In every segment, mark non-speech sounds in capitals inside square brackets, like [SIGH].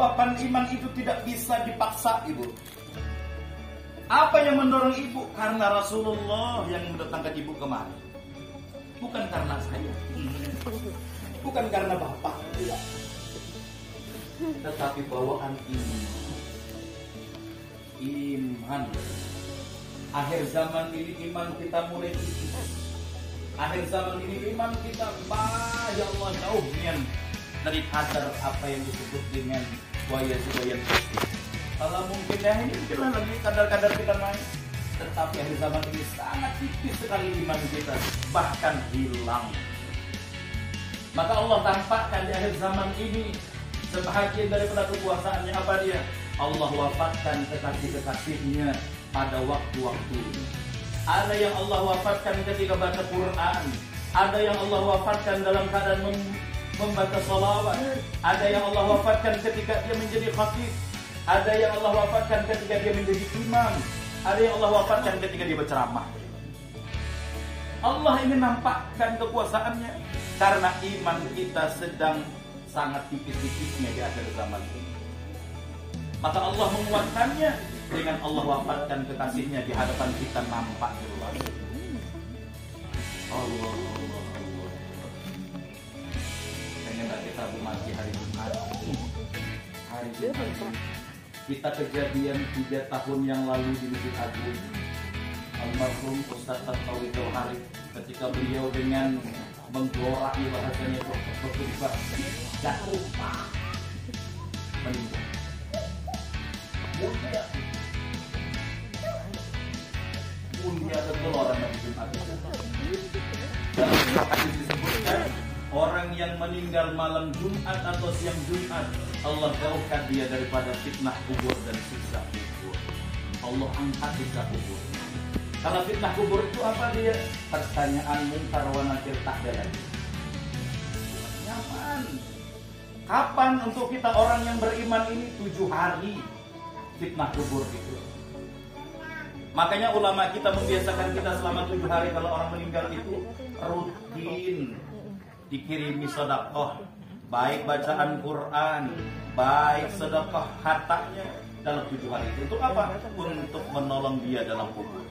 luapan iman itu tidak bisa dipaksa, Ibu. Apa yang mendorong ibu? Karena Rasulullah yang mendatangkan ibu kemari. Bukan karena saya. Bukan karena bapak. Tidak. Tetapi bawaan iman. Iman. Akhir zaman ini iman kita mulai tipis. Akhir zaman ini iman kita, ya Allah jauhnya dari kadar apa yang disebut dengan buaya-buaya kalau mungkin ya ini mungkinlah lagi kadar-kadar kita main. Tetapi akhir zaman ini sangat tipis sekali iman kita bahkan hilang. Maka Allah tampakkan di akhir zaman ini sebahagian daripada kekuasaannya apa dia? Allah wafatkan kekasih-kekasihnya pada waktu-waktu. Ada yang Allah wafatkan ketika baca Quran ada yang Allah wafatkan dalam keadaan membaca salawat. Ada yang Allah wafatkan ketika dia menjadi khatib. Ada yang Allah wafatkan ketika dia menjadi imam. Ada yang Allah wafatkan ketika dia berceramah. Allah ingin nampakkan kekuasaannya karena iman kita sedang sangat tipis-tipisnya di akhir zaman ini. Maka Allah menguatkannya dengan Allah wafatkan kekasihnya di hadapan kita nampak jelas. Allah. Kita memaki hari Jumat hari Jumat kita kejadian tiga tahun yang lalu di Masjid Agung almarhum Ustaz Tantowi Hari ketika beliau dengan menggorak bahasanya berkhutbah jatuh meninggal mulia betul orang Nabi Jumat dalam Orang yang meninggal malam Jumat atau siang Jumat Allah jauhkan dia daripada fitnah kubur dan siksa kubur. Allah angkat siksa kubur. Kalau fitnah kubur itu apa dia? Pertanyaan mungkar wa nakir lagi. Nyaman Kapan untuk kita orang yang beriman ini? Tujuh hari fitnah kubur itu. Makanya ulama kita membiasakan kita selama tujuh hari kalau orang meninggal itu rutin dikirimi sedekah baik bacaan Quran baik sedekah hartanya dalam tujuh hari. Itu untuk apa? Untuk menolong dia dalam kubur.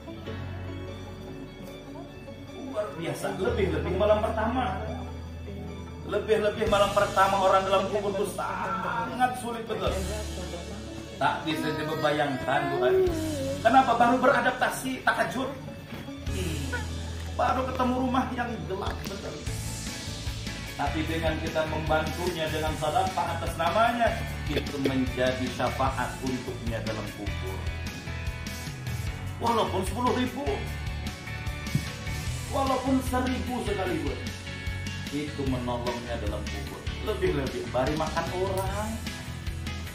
Luar biasa. Lebih-lebih malam pertama. Lebih-lebih malam pertama orang dalam kubur itu sangat sulit betul. Tak bisa dibayangkan bukan kenapa? Baru beradaptasi takajud hmm. baru ketemu rumah yang gelap betul tapi dengan kita membantunya dengan sedekah atas namanya, itu menjadi syafaat untuknya dalam kubur. Walaupun sepuluh ribu, walaupun seribu sekalipun, itu menolongnya dalam kubur. Lebih-lebih bari makan orang.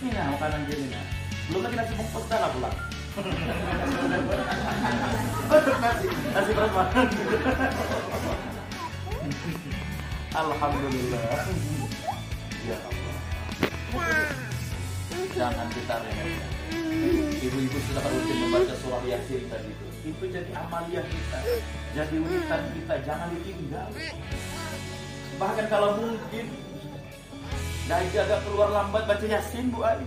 Ini nah, makanan dia nah. Belum lagi nasi bungkus dah pulang. [LAUGHS] nasi, nasi berapa? [LAUGHS] Alhamdulillah. Ya Allah. Jangan kita remehkan. Ibu-ibu sudah rutin membaca surah Yasin tadi itu. Itu jadi amalia kita. Jadi wiritan kita. Jangan ditinggal. Bahkan kalau mungkin Lagi agak keluar lambat baca Yasin Bu Ai.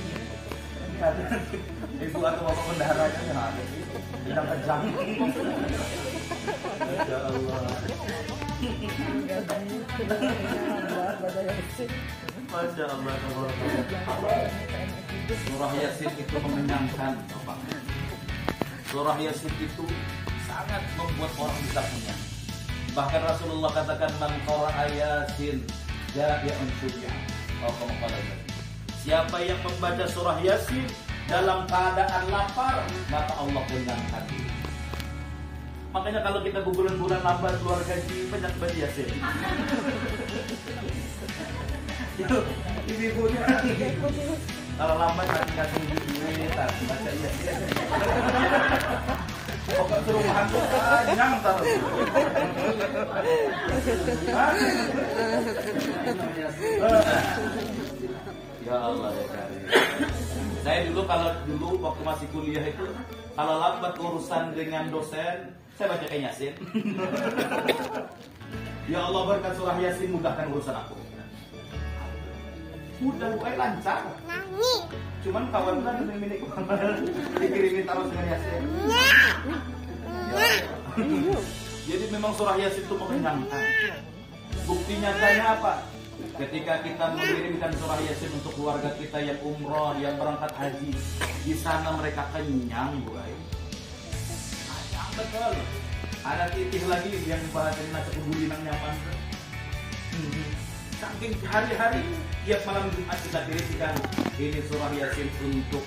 [LAUGHS] Ibu atau bapak bendaharanya yang ada bidang kejam. Ya Allah. Masya Allah. Surah Yasin itu mengenyangkan, Bapak. Surah Yasin itu sangat membuat orang bisa punya. Bahkan Rasulullah katakan man qara'a Yasin ja'i'un syubi'ah. Oh, Siapa yang membaca surah Yasin dalam keadaan lapar, maka Allah kenyangkan Makanya kalau kita berbulan-bulan lambat keluar gaji, banyak baca Yasin. Ibu-ibunya kalau lambat nanti kasih duit, baca Yasin. Pokok suruh makan tuh, jangan taruh. Ya Allah ya Karim. Saya dulu kalau dulu waktu masih kuliah itu kalau lambat urusan dengan dosen, saya baca kayak Yasin. Ya Allah berkat surah Yasin mudahkan urusan aku. Mudah, bukan lancar. Cuman kawan kan yang milik dikirimin taruh dengan Yasin. Jadi memang surah Yasin itu mengenyangkan. Bukti nyatanya apa? Ketika kita mengirimkan surah Yasin untuk keluarga kita yang umroh, yang berangkat haji, di sana mereka kenyang, boy. Kenyang betul. Ada titih lagi yang bahasin nasi kebuli nang nyaman. Saking hari-hari tiap malam Jumat kita kirimkan ini surah Yasin untuk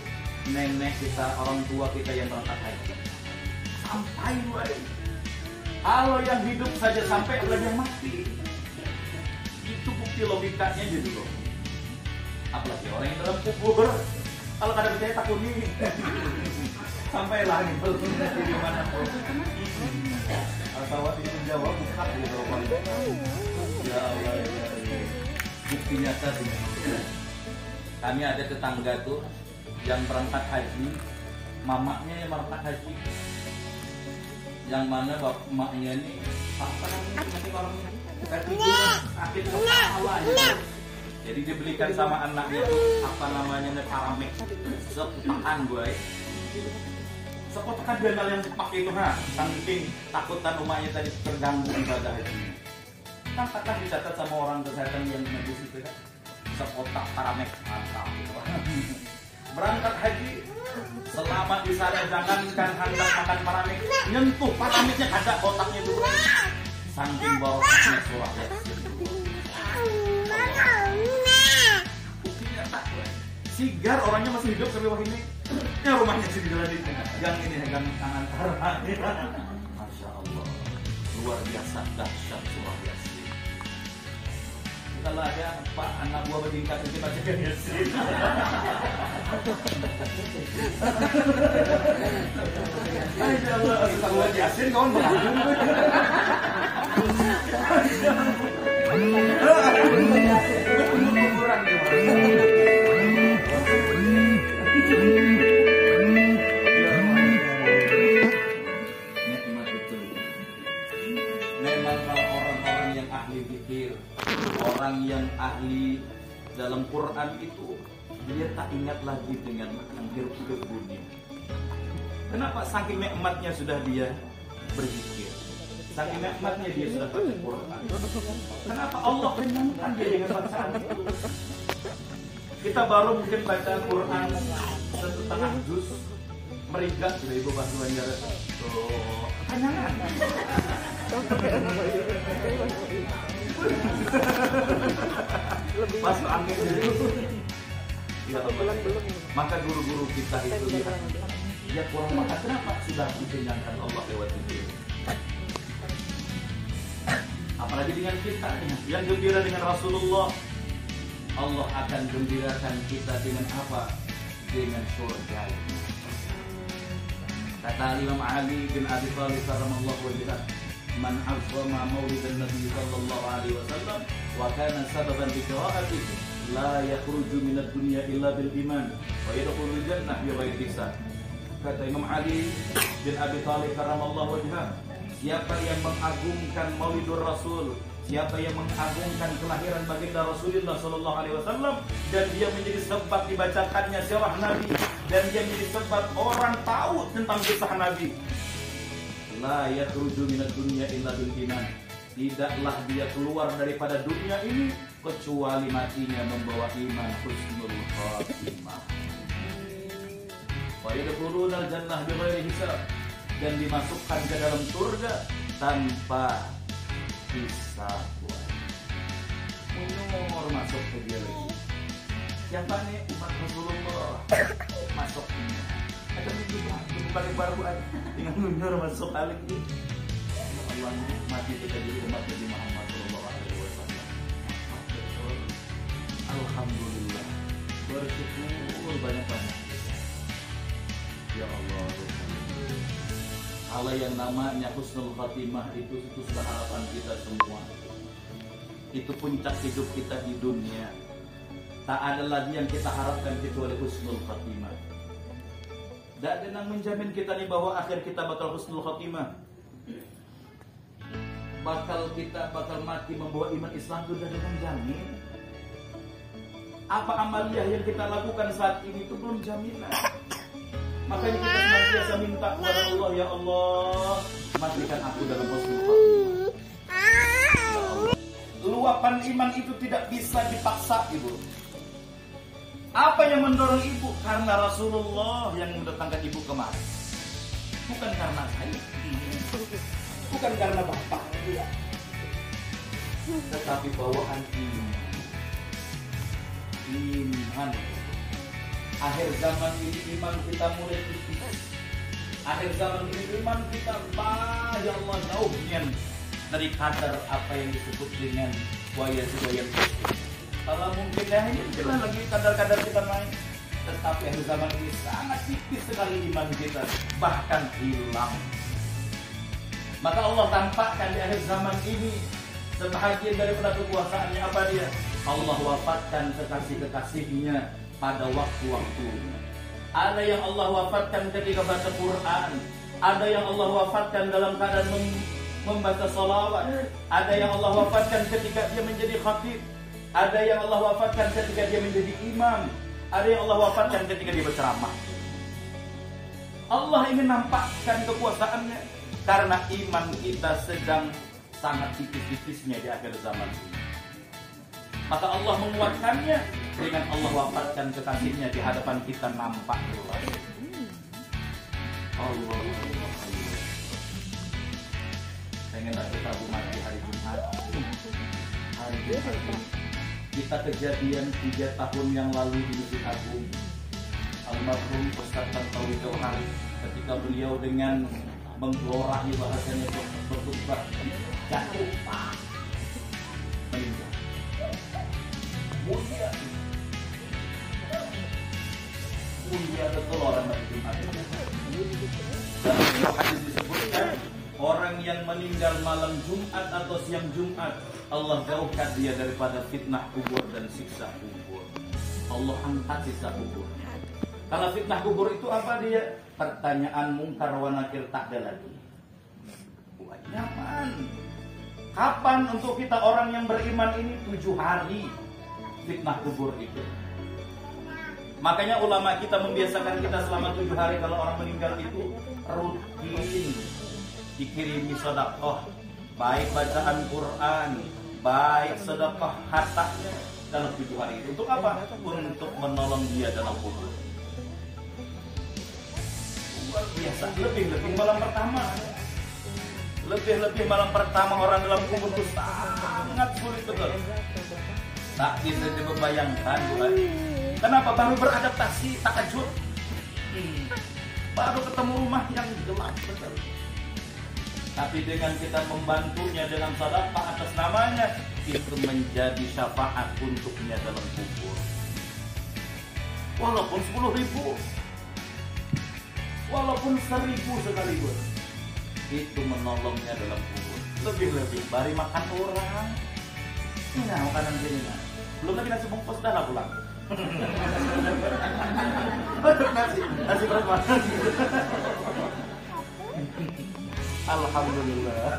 nenek kita, orang tua kita yang berangkat haji. Sampai, boy. Kalau yang hidup saja sampai ada yang mati bukti logikanya jadi loh. Apalagi orang yang dalam kubur kalau kada percaya takut nih sampai lah nih belum di mana pun Asawat itu jawab bukan di bawah ya Allah ya bukti nyata kami ada tetangga tuh yang berangkat haji mamanya yang berangkat haji. Yang mana bapak emaknya ini apa nanti orang sakit kepala jadi dibelikan sama anaknya. Apa namanya paramek sepotakan gue sepotakan dia yang pakai itu ha. Saking takutan umatnya tadi terganggu ibadah haji kan kata dicatat sama orang kesehatan yang medis itu kan. Sepotak paramek mantap. Berangkat haji selama di sana. Jangankan hendak makan paramek nyentuh parameknya ada otaknya dulu saking yasin buktinya tak sigar orangnya masih hidup sampai wah ini ya rumahnya sih di gang ini gang tangan masya Allah luar biasa dahsyat surah yasin kalau ada pak anak buah bertingkat itu bacakan yasin Masya Allah, yasin kawan orang-orang yang ahli pikir, orang yang ahli dalam Quran itu dia tak ingat lagi dengan. Kenapa saking nikmatnya sudah dia berzikir? Saking nikmatnya dia sudah baca Quran. Kenapa Allah kenyangkan dia dengan bacaan itu? Kita baru mungkin baca Quran setengah juz merigat sudah ibu bahasa Banjar. Oh, kenyangan. Masuk angin dulu. Ya. Maka guru-guru kita itu lihat dia kurang makan kenapa sudah dikenyangkan Allah lewat itu apalagi dengan kita yang gembira dengan Rasulullah. Allah akan gembirakan kita dengan apa? Dengan surga. Kata Imam Ali bin Abi Thalib radhiyallahu wajhah man azama maulidan Nabi sallallahu alaihi wasallam wa kana sababan bi qira'atihi la yakhruju min ad-dunya illa bil iman wa yadkhulul jannah bi ghairi hisab. Kata Imam Ali bin Abi Thalib karramallahu wajhah siapa yang mengagungkan Maulidur Rasul? Siapa yang mengagungkan kelahiran baginda Rasulullah sallallahu alaihi wasallam? Dan dia menjadi sebab dibacakannya sirah Nabi. Dan dia menjadi sebab orang tahu tentang kisah Nabi. La yakhruju minad dunya illa bil tidaklah dia keluar daripada dunia ini kecuali matinya membawa iman husnul khatimah. Wa yadkhuluna al-jannah bighairi hisab dan dimasukkan ke dalam surga tanpa hisab. Munur masuk ke dia lagi. Siapa nih umat Rasulullah masuk. Ada juga paling baru dengan mundur masuk kali ini. Allah mati kita jadi umat Nabi Muhammad Wasallam. Alhamdulillah bersyukur banyak banyak. Allah yang namanya Husnul Khatimah itu itu sudah harapan kita semua. Itu puncak hidup kita di dunia. Tak ada lagi yang kita harapkan kecuali Husnul Khatimah. Tak ada yang menjamin kita nih bahwa akhir kita bakal Husnul Khatimah. bakal kita bakal mati membawa iman Islam itu sudah dengan jamin. Apa amaliyah yang kita lakukan saat ini itu belum jaminan. Makanya kita senantiasa minta kepada Allah, ya Allah, matikan aku dalam husnul Luapan iman itu tidak bisa dipaksa, Ibu. Apa yang mendorong ibu? Karena Rasulullah yang mendatangkan ibu kemari. Bukan karena saya. Bukan karena bapak. Tetapi bawaan iman. Iman. Akhir zaman ini iman kita mulai tipis. Akhir zaman ini iman kita ya Allah jauhnya dari kadar apa yang disebut dengan waya yang kalau mungkin ya ini jelas lagi kadar-kadar kita naik tetapi akhir zaman ini sangat tipis sekali iman kita bahkan hilang. Maka Allah tampakkan di akhir zaman ini sebahagian daripada kekuasaannya apa dia? Allah wafatkan kekasih-kekasihnya pada waktu-waktunya ada yang Allah wafatkan ketika baca Quran ada yang Allah wafatkan dalam keadaan membaca salawat ada yang Allah wafatkan ketika dia menjadi khatib ada yang Allah wafatkan ketika dia menjadi imam. Ada yang Allah wafatkan ketika dia berceramah. Allah ingin nampakkan kekuasaannya karena iman kita sedang sangat tipis-tipisnya di akhir zaman ini. Maka Allah menguatkannya dengan Allah wafatkan kekasihnya di hadapan kita nampak jelas. Allah. Pengen aku Prabu mati hari Jumat. Hari Jumat kita kejadian tiga tahun yang lalu di Masjid Agung almarhum Ustaz Tantawi Jauhar ketika beliau dengan menggelorahi bahasanya berkhutbah jatuh meninggal mulia orang disebutkan orang yang meninggal malam Jumat atau siang Jumat Allah jauhkan dia daripada fitnah kubur dan siksa kubur. Allah angkat siksa kubur. Kalau fitnah kubur itu apa dia? Pertanyaan mungkar wa nakir tak ada lagi. Nyaman. Kapan untuk kita orang yang beriman ini tujuh hari fitnah kubur itu? Makanya ulama kita membiasakan kita selama tujuh hari kalau orang meninggal itu rutin dikirimi sodakoh baik bacaan Quran, baik sedekah hartanya dalam tujuh hari itu. Untuk apa? Untuk menolong dia dalam kubur. Biasa. Lebih-lebih malam pertama. Lebih-lebih malam pertama orang dalam kubur itu sangat sulit betul. Tak bisa dibayangkan? Kenapa baru beradaptasi takajud? Hmm. Baru ketemu rumah yang gelap betul. Tapi dengan kita membantunya dengan sedekah atas namanya, itu menjadi syafaat untuknya dalam kubur. Walaupun sepuluh ribu, walaupun seribu sekaligus, itu menolongnya dalam kubur. Lebih-lebih, bari makan orang. Ini nah, makanan sini nah. Belum lagi nasi bungkus dah lah pulang. Nasi, nasi berapa? Alhamdulillah.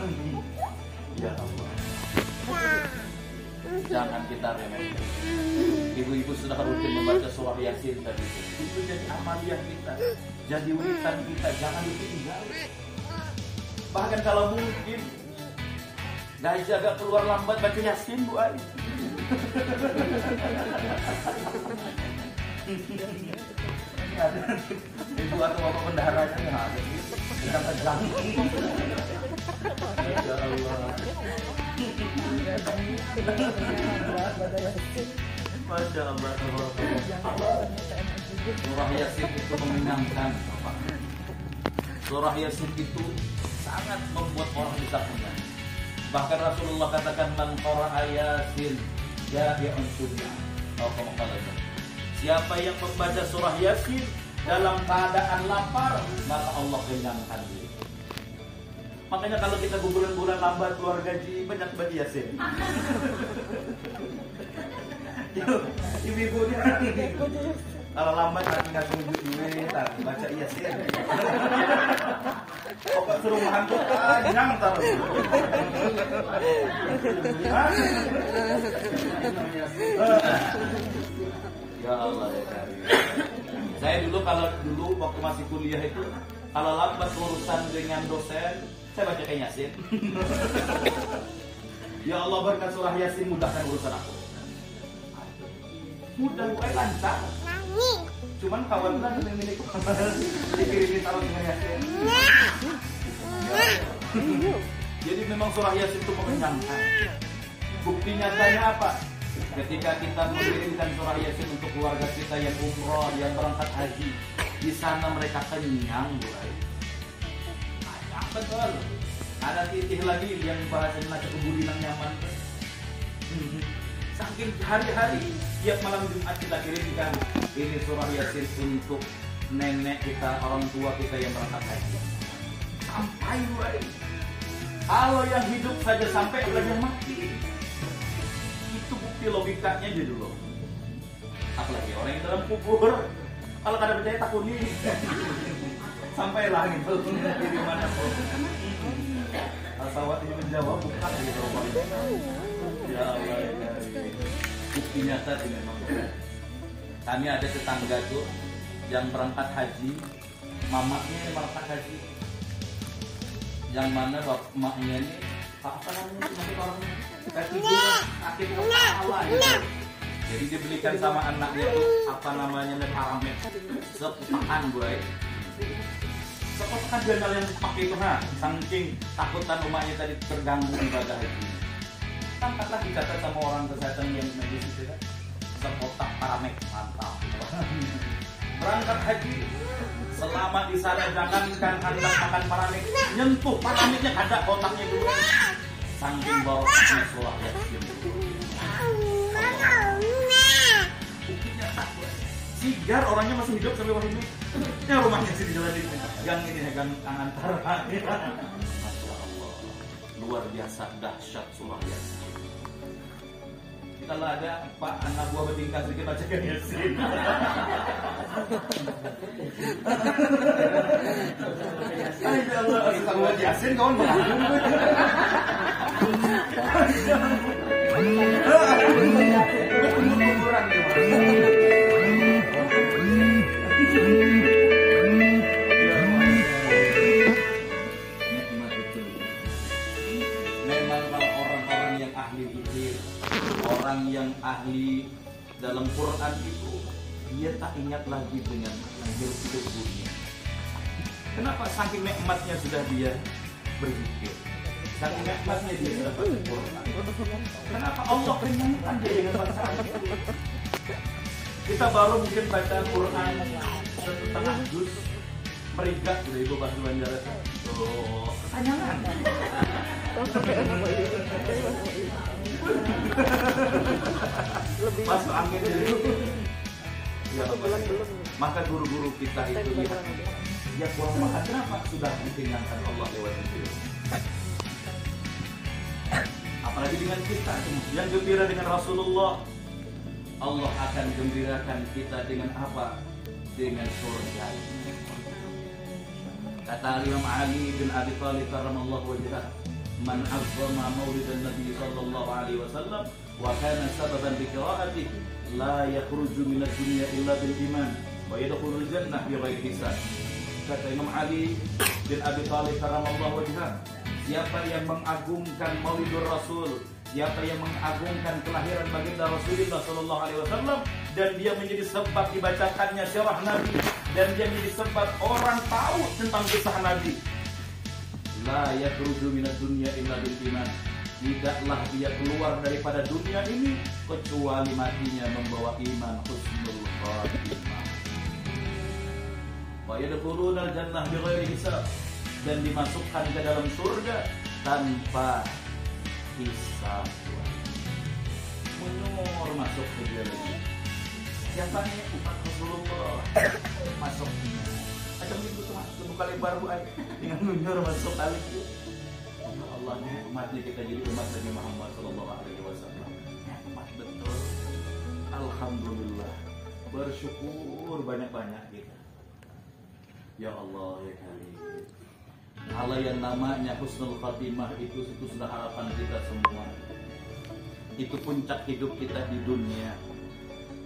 Ya Allah. Jangan kita remehkan. Ibu-ibu sudah rutin membaca surah Yasin tadi. Itu jadi amaliyah kita. Jadi wiritan kita. Jangan ditinggal. Bahkan kalau mungkin Gaji agak keluar lambat baca Yasin Bu Ai. Ibu atau bapak bendaharanya nggak ada kita pegang. Ya Allah. Masya Allah. Surah Yasin itu menyenangkan. Surah Yasin itu sangat membuat orang bisa tenang. Bahkan Rasulullah katakan man qara'a Yasin jahi'un sunnah. Oh, Siapa yang membaca surah Yasin dalam keadaan lapar, maka Allah kenyangkan dia. Makanya kalau kita bulan-bulan lambat keluar gaji, banyak baca Yasin. [LAUGHS] Ibu-ibu dia kalau lambat nanti nggak setuju duit, baca Yasin. Pokok suruh hantu panjang ntar. Hah? ya Allah ya Karim. Saya dulu kalau dulu waktu masih kuliah itu kalau lambat urusan dengan dosen, saya baca kayak Yasin. ya Allah berkat surah Yasin mudahkan urusan aku. Mudah bukan lancar. Cuman kawan kan yang milik [LAUGHS] dikirimin taruh dengan Yasin. Jadi memang surah Yasin itu mengenyangkan. Bukti nyatanya apa? Ketika kita mengirimkan surah Yasin untuk keluarga kita yang umroh, yang berangkat haji, di sana mereka kenyang, mulai. Betul. Ada titik lagi yang bahasanya kebudinan nyaman. Saking hari-hari tiap malam Jumat kita kirimkan. Ini surah Yasin untuk nenek kita, orang tua kita yang berangkat haji. Sampai mulai. Kalau yang hidup saja sampai apalagi yang mati itu bukti logikanya jadi loh apalagi orang yang dalam kubur kalau kada percaya takuni sampai langit di mana pun. Asawat ini menjawab bukan gitu ya Allah ya bukti nyata sih memang kami ada tetangga tuh yang berangkat haji. Mamanya yang berangkat haji. Yang mana bapaknya ini apa namanya? Orangnya kaki dua kaki kepala gitu jadi dibelikan sama anaknya tuh apa namanya nih paramet sepekan gue sepekan jendal yang pakai itu nah saking takutan umatnya tadi terganggu ibadah haji angkatlah dicatat sama orang kesehatan yang medis itu kan sekotak paramek mantap berangkat haji selama di sana jangankan anda makan paramek nyentuh parameknya ada kotaknya dulu saking barokahnya surah yasin Sigar orangnya masih hidup sampai waktu ini. Ya rumahnya sih di ini. Gang ini ya, gang antara. Masya Allah. Luar biasa dahsyat surah Yasin. Kalau ada Pak anak buah bertingkah sedikit bacakan Yasin. Ayo Allah, buat Yasin kawan orang yang ahli dalam Quran itu dia tak ingat lagi dengan hidup hidup. Kenapa saking nikmatnya sudah dia berzikir? Saking nikmatnya dia sudah Quran. Kenapa Allah kenyangkan dia dengan bacaan Kita baru mungkin baca Quran setengah juz merigat udah ibu bahasa Banjar oh kesanyangan [LAUGHS] masuk angin. Dulu ya, maka guru-guru kita itu ya, ya kurang makan. Kenapa sudah dikenyangkan Allah lewat itu apalagi dengan kita yang gembira dengan Rasulullah Allah akan gembirakan kita dengan apa? Dengan surga kata Imam Ali bin Abi Thalib karramallahu wajhah man azzama maulidan nabi sallallahu alaihi wasallam wa kana sababan bi qiraatih la yakhruju min ad-dunya illa bil ghairi hisab kata Imam Ali bin Abi Thalib karramallahu wajhah siapa yang mengagungkan maulidur rasul siapa yang mengagungkan kelahiran baginda Rasulullah Sallallahu Alaihi Wasallam dan dia menjadi sebab dibacakannya sirah Nabi dan dia menjadi sebab orang tahu tentang kisah Nabi. La yakhruju minad dunya illa bil iman. Tidaklah dia keluar daripada dunia ini kecuali matinya membawa iman husnul khatimah. Wa yadkhuluna al-jannah bighairi hisab dan dimasukkan ke dalam surga tanpa hisab menyor masuk ke dia lagi siapanya umat Rasulullah masuk macam itu tuh mas buka lebar bu. Dengan menyor masuk kali itu ya Allah nikmatnya kita jadi umat Nabi Muhammad Sallallahu Alaihi Wasallam. Nikmat betul. Alhamdulillah. Bersyukur banyak-banyak kita. Ya Allah ya kali. Kalau yang namanya husnul khatimah itu itu sudah harapan kita semua. Itu puncak hidup kita di dunia.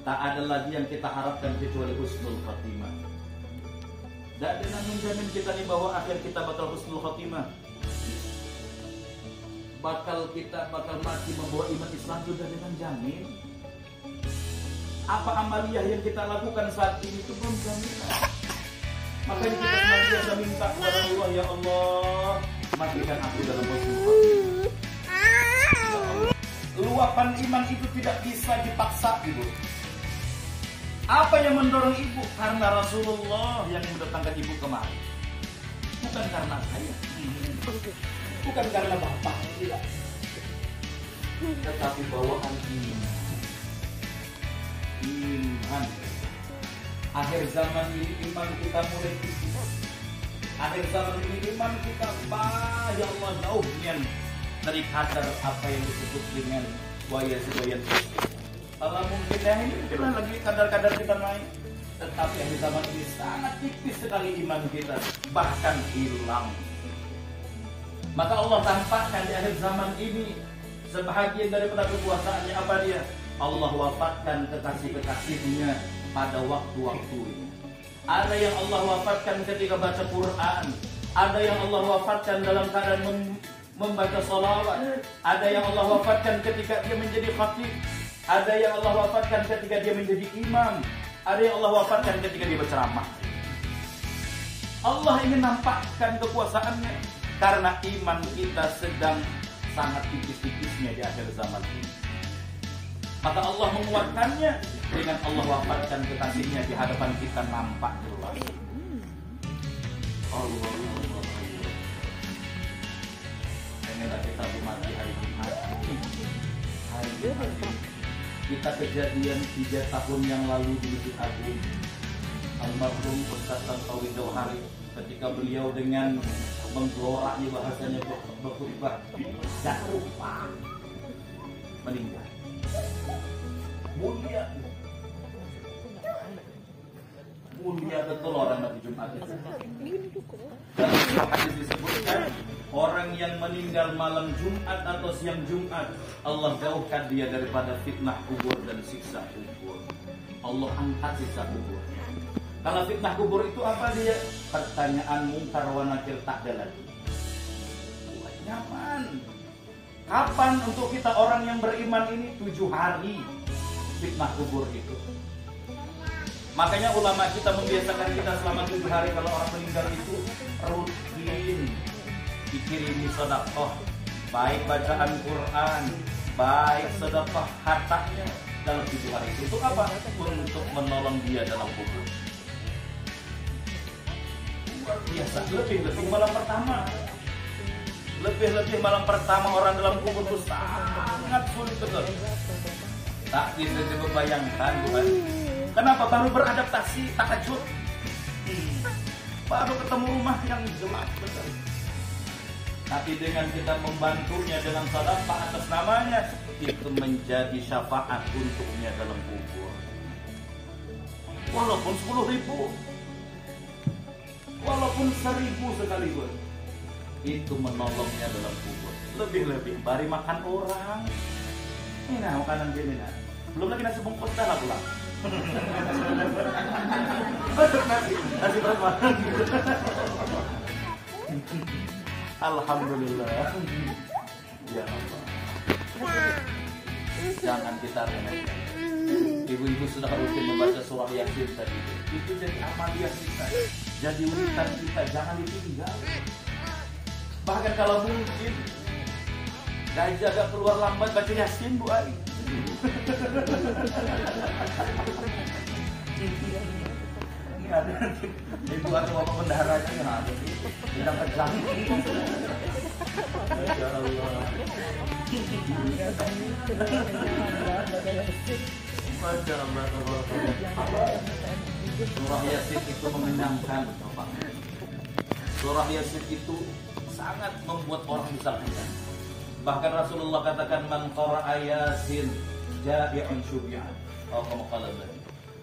Tak ada lagi yang kita harapkan kecuali husnul khatimah. Tidak ada yang menjamin kita nih bahwa akhir kita bakal husnul khatimah. Bakal kita bakal mati membawa iman Islam sudah dengan jamin. Apa amaliyah yang kita lakukan saat ini itu belum jaminan. Makanya kita senantiasa minta kepada Allah ya Allah matikan aku dalam musibah. Luapan iman itu tidak bisa dipaksa ibu. Apa yang mendorong ibu? Karena Rasulullah yang mendatangkan ibu kemari. Bukan karena saya. Bukan karena bapak. Tidak. Tetapi bawaan iman. Iman akhir zaman ini iman kita mulai tipis akhir zaman ini iman kita ya Allah jauhnya dari kadar apa yang disebut dengan waya wayan kalau mungkin ya ini kita lagi kadar-kadar kita naik tetapi akhir zaman ini sangat tipis sekali iman kita bahkan hilang maka Allah tampakkan di akhir zaman ini sebahagian daripada kekuasaannya apa dia Allah wafatkan kekasih-kekasihnya pada waktu-waktunya. Ada yang Allah wafatkan ketika baca Quran. Ada yang Allah wafatkan dalam keadaan mem membaca salawat. Ada yang Allah wafatkan ketika dia menjadi khatib. Ada yang Allah wafatkan ketika dia menjadi imam. Ada yang Allah wafatkan ketika dia berceramah. Allah ingin nampakkan kekuasaannya karena iman kita sedang sangat tipis-tipisnya di akhir zaman ini. Maka Allah menguatkannya dengan Allah wafatkan kekasihnya di hadapan kita nampak jelas. Allah Inilah kita mati hari Jumat. Hari Jumat. Kita kejadian tiga tahun yang lalu di Masjid Agung. Almarhum Ustaz Tantowi Jauhari ketika beliau dengan menggeloranya bahasanya berkhutbah jatuh meninggal mulia mulia betul orang mati Jumat itu. Hadis disebutkan orang yang meninggal malam Jumat atau siang Jumat Allah jauhkan dia daripada fitnah kubur dan siksa kubur. Allah angkat siksa kubur. Kalau fitnah kubur itu apa dia? Pertanyaan mungkar wa nakir tak ada lagi. Nyaman. Kapan untuk kita orang yang beriman ini tujuh hari fitnah kubur itu. Makanya ulama kita membiasakan kita selama tujuh hari kalau orang meninggal itu rutin dikirimi sedekah, baik bacaan Quran, baik sedekah hartanya dalam tujuh hari itu. Untuk apa? Untuk menolong dia dalam kubur. Biasa, lebih lebih malam pertama. Lebih-lebih malam pertama orang dalam kubur itu sangat sulit betul. Tak bisa bayangkan bukan Kenapa baru beradaptasi tahajud? Baru ketemu rumah yang jelas betul. Tapi dengan kita membantunya dengan sedekah atas namanya, itu menjadi syafaat untuknya dalam kubur. Walaupun sepuluh ribu, walaupun seribu sekalipun, itu menolongnya dalam kubur. Lebih-lebih bari makan orang. Ini nah makanan gini nah. Belum lagi nasi bungkus dah lah pulang nasi, [LAUGHS] nasi berapa? Alhamdulillah. Ya Allah. Jangan kita remehkan. Ibu-ibu sudah rutin membaca surah Yasin tadi. Itu jadi amalia kita. Jadi urutan kita. Jangan ditinggal. Bahkan kalau mungkin Gajah agak keluar lambat baca Yasin Bu Ari. [LAUGHS] Ini ada ibu atau bapak bendahara itu yang ada bidang kejang. Masya Allah. Surah Yasin itu mengenyangkan Bapak. Surah Yasin itu sangat membuat orang bisa kenyang. Bahkan Rasulullah katakan man qara'a Yasin ja'i'un syubi'an.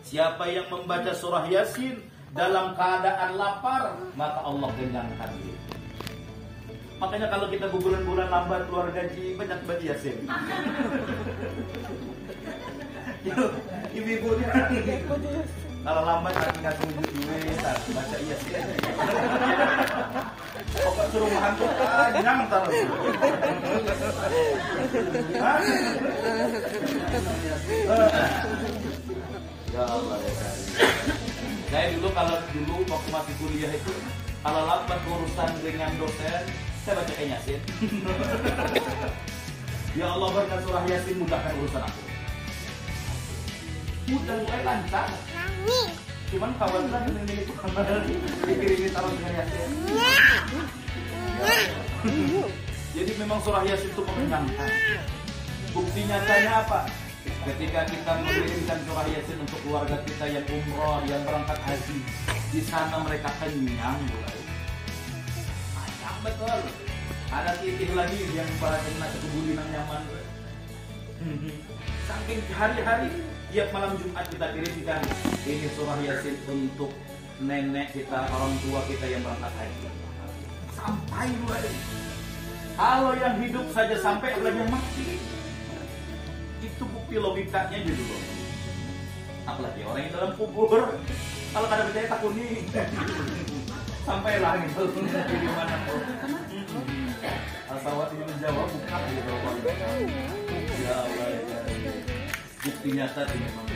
Siapa yang membaca surah Yasin dalam keadaan lapar, maka Allah kenyangkan dia. Makanya kalau kita bulan-bulan lambat keluar gaji, banyak baca Yasin. Ibu-ibu kalau lambat nanti nggak tunjuk duit, baca Yasin. Pokok suruh menghantuk aja ntar. Ya Allah ya Saya dulu kalau dulu waktu masih kuliah itu kalau lambat urusan dengan dosen, saya baca Yasin. ya Allah berkat surah Yasin mudahkan urusan aku. Mudah mulai lancar. Cuman kawan ini ini dikirimi taruh dengan Yasin. Jadi memang surah Yasin itu mengenyangkan. Bukti nyatanya apa? Ketika kita mengirimkan surah Yasin untuk keluarga kita yang umroh, yang berangkat haji, di sana mereka kenyang, mulai. Kenyang betul. Ada titik lagi yang para kena kekebunan nyaman. Saking hari-hari tiap malam Jumat kita kirimkan ini surah Yasin untuk nenek kita, orang tua kita yang berangkat haji. Sampai mulai. Kalau yang hidup saja sampai apalagi yang mati. Itu bukti logikanya gitu loh. Apalagi orang yang dalam kubur. Kalau kada percaya nih. Sampailah gitu di mana pun. Asawat ini menjawab bukan gitu Ya Allah ya. Bukti nyata sih memang.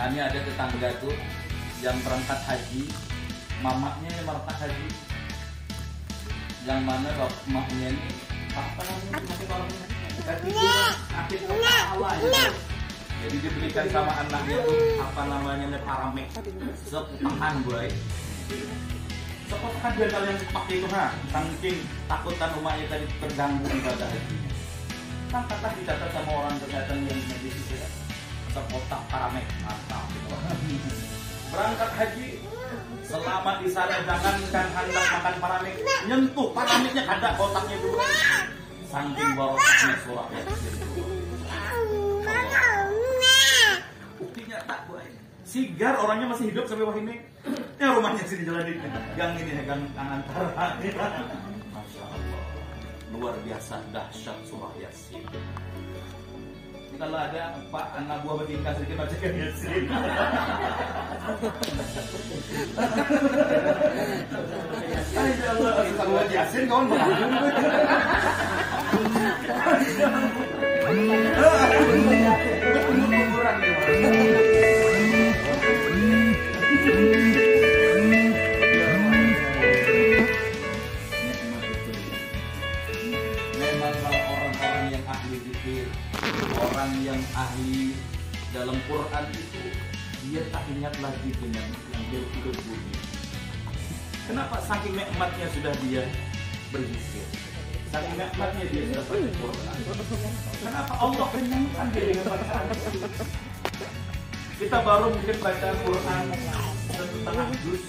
Kami ada tetangga tuh yang berangkat haji, mamanya yang berangkat haji, yang mana maknya ini apa namanya sakit kepala ya. Jadi diberikan sama anaknya tuh apa namanya paramek sepekan gue. Sepekan biar kalian pakai itu ha, saking takutan umatnya tadi terganggu ibadah haji. Kan kata dicatat sama orang kesehatan yang medis itu ya. Sekotak paramek mantap. Berangkat haji selama di sana jangankan hendak makan paramik nyentuh paramiknya ada kotaknya dulu saking barokahnya surah buktinya tak boleh sigar orangnya masih hidup sampai wah ini. Ya rumahnya sih di jalan ini. Gang ini ya gang antara masya Allah luar biasa dahsyat surah yasin. Kalau ada Pak anak buah bertingkah sedikit bacakan Yasin. Ayo Allah, Yasin kawan orang yang ahli dalam Quran itu dia tak ingat lagi dengan yang. Kenapa saking nikmatnya sudah dia berzikir? Saking nikmatnya dia sudah Quran. Kenapa Allah kenyangkan dia dengan bacaan? Kita baru mungkin baca Quran setengah juz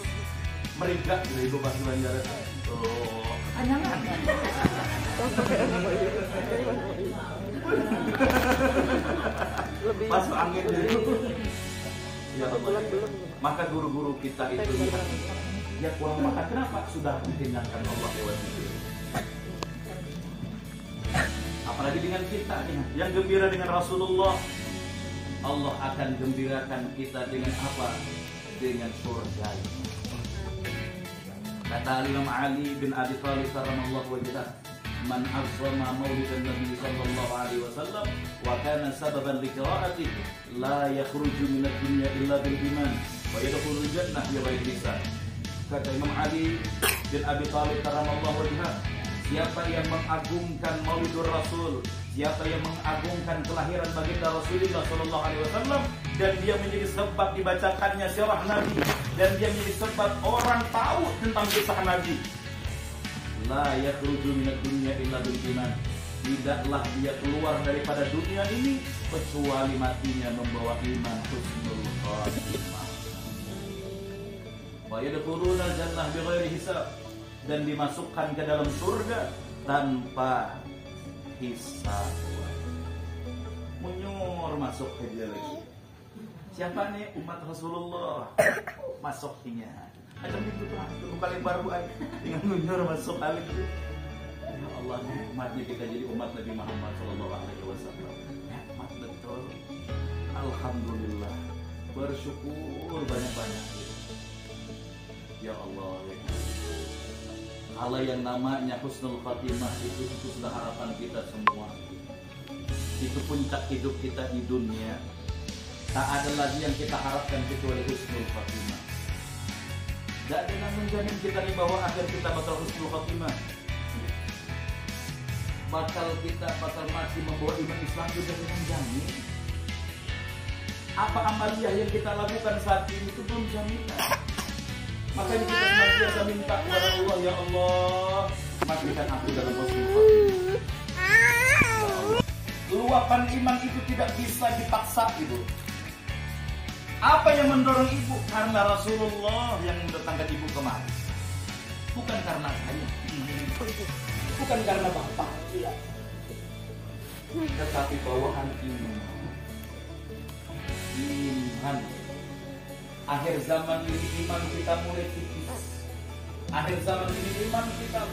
merigat dari ibu bahasa Banjaran. Oh, kenyangan. Masuk angin dulu. Ya. Maka guru-guru kita itu lihat ya kurang makan kenapa sudah menghinakan Allah lewat itu. Apalagi dengan kita yang gembira dengan Rasulullah, Allah akan gembirakan kita dengan apa? Dengan surga. Kata Imam Ali bin Abi Thalib radhiyallahu anhu, "Man azzama maulidan Nabi sallallahu alaihi wasallam wa kana sababan liqra'ati la yakhruju min ad-dunya illa bil iman wa yadkhulul jannah bi ghairi hisab." Kata Imam Ali bin Abi Thalib radhiyallahu anhu, siapa yang mengagungkan Maulidur Rasul, siapa yang mengagungkan kelahiran baginda Rasulullah sallallahu alaihi wasallam dan dia menjadi sebab dibacakannya sirah Nabi dan dia menjadi sebab orang tahu tentang kisah Nabi. La yakhruju minad dunya illa bil. Tidaklah dia keluar daripada dunia ini kecuali matinya membawa iman husnul khatimah. Wa yadkhuluna jannah bighairi hisab dan dimasukkan ke dalam surga tanpa hisab. Menyur masuk ke lagi. Siapa nih umat Rasulullah masuknya? Macam itu tuh, tunggu baru aja. Dengan menyur masuk kali itu. Allah nikmatnya kita jadi umat Nabi Muhammad Sallallahu Alaihi Wasallam. Nikmat betul. Alhamdulillah. Bersyukur banyak-banyak. Ya Allah. Ya. Kalau yang namanya husnul khatimah itu, itu sudah harapan kita semua. Itu puncak hidup kita di dunia. Tak ada lagi yang kita harapkan kecuali husnul. Gak ada yang menjamin kita di bawah akhir kita bakal husnul khatimah. Bakal kita bakal masih membawa iman Islam juga dengan jamin. Apa amaliyah yang kita lakukan saat ini itu belum jaminan. Makanya kita senantiasa minta kepada Allah, ya Allah, matikan aku dalam khatimah. Luapan iman itu tidak bisa dipaksa itu. Apa yang mendorong ibu? Karena Rasulullah yang mendatangkan ibu kemari. Bukan karena saya. Bukan karena bapak. Tidak. Tetapi bawaan iman. Iman. Akhir zaman ini iman kita mulai tipis. Akhir zaman ini iman kita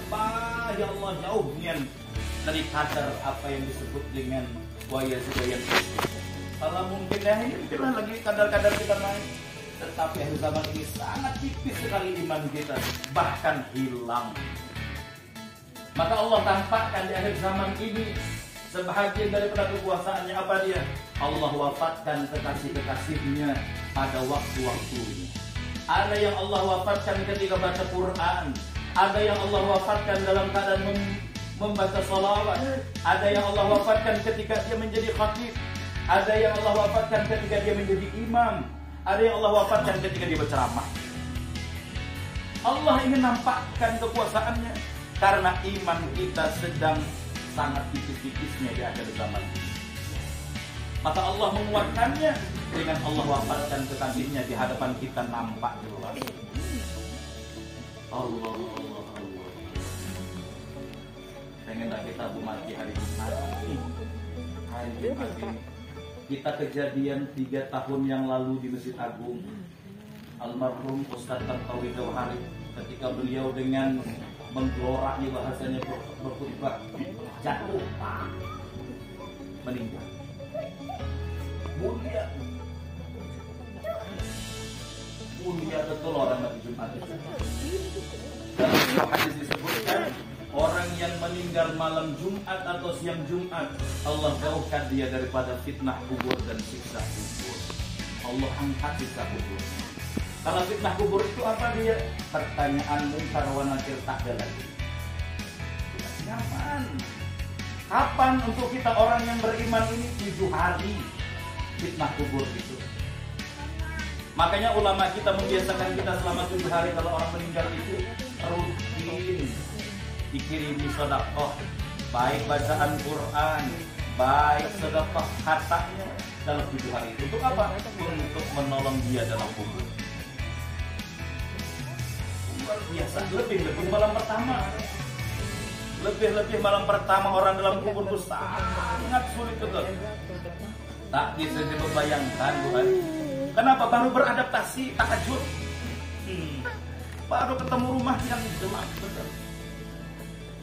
ya Allah jauhnya dari kadar apa yang disebut dengan waya yang kalau mungkin ya ini mungkin lagi kadar-kadar kita naik tetapi akhir zaman ini sangat tipis sekali iman kita bahkan hilang. Maka Allah tampakkan di akhir zaman ini sebahagian daripada kekuasaannya apa dia? Allah wafatkan kekasih-kekasihnya pada waktu-waktunya. Ada yang Allah wafatkan ketika baca Quran. Ada yang Allah wafatkan dalam keadaan membaca salawat ada yang Allah wafatkan ketika dia menjadi khatib. Ada yang Allah wafatkan ketika dia menjadi imam. Ada yang Allah wafatkan ketika dia berceramah. Allah ingin nampakkan kekuasaannya karena iman kita sedang sangat tipis-tipisnya di akhir zaman ini. Maka Allah menguatkannya dengan Allah wafatkan kekasihnya di hadapan kita nampak jelas. Allah, Allah, Allah. Pengenlah kita mati hari Jumat. Hari ini kita kejadian tiga tahun yang lalu di Masjid Agung almarhum Ustaz Tantawi Jauhari ketika beliau dengan menggeloranya bahasanya berkhutbah jatuh meninggal. Mulia. Mulia betul orang Nabi Jumat itu dalam hadis disebutkan Orang yang meninggal malam Jumat atau siang Jumat Allah jauhkan dia daripada fitnah kubur dan siksa kubur. Allah angkat siksa kubur. Kalau fitnah kubur itu apa dia? Pertanyaan mungkar wa nakir tak ada lagi. Nyaman Kapan untuk kita orang yang beriman ini? Tujuh hari. Fitnah kubur itu Makanya ulama kita membiasakan kita selama tujuh hari kalau orang meninggal itu rutin. Dikirimi sedekah baik bacaan Quran baik sedekah hartanya dalam tujuh hari. Itu untuk apa? Untuk menolong dia dalam kubur. Luar biasa. Lebih-lebih malam pertama lebih-lebih malam pertama orang dalam kubur itu sangat sulit betul. Tak bisa dibayangkan Tuhan. Kenapa? Baru beradaptasi tahajud. Hmm. baru ketemu rumah yang gelap betul.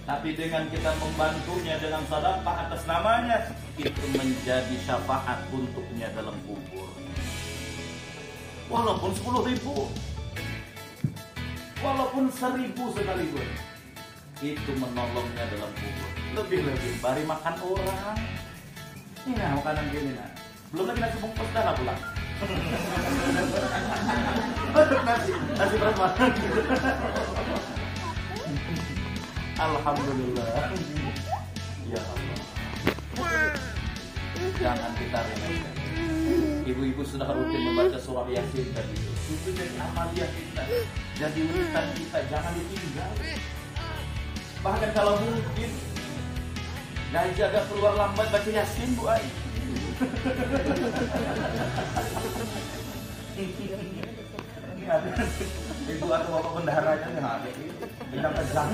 Tapi dengan kita membantunya dengan sedekah atas namanya, itu menjadi syafaat untuknya dalam kubur. Walaupun sepuluh ribu, walaupun seribu sekalipun, itu menolongnya dalam kubur. Lebih-lebih, bari makan orang. Ini nah, makanan gini nah. Belum lagi nasi bungkus dah lah pulang. [LAUGHS] nasi, nasi berapa? Alhamdulillah. Ya Allah. Jangan kita remehkan. Ibu-ibu sudah rutin membaca surah Yasin tadi itu. Itu jadi amalia kita, jadi wiritan kita, jangan ditinggal. Bahkan kalau mungkin dan jaga keluar lambat baca Yasin Bu Ai. Ibu atau bapak bendaharanya nih ada. Bintang kejang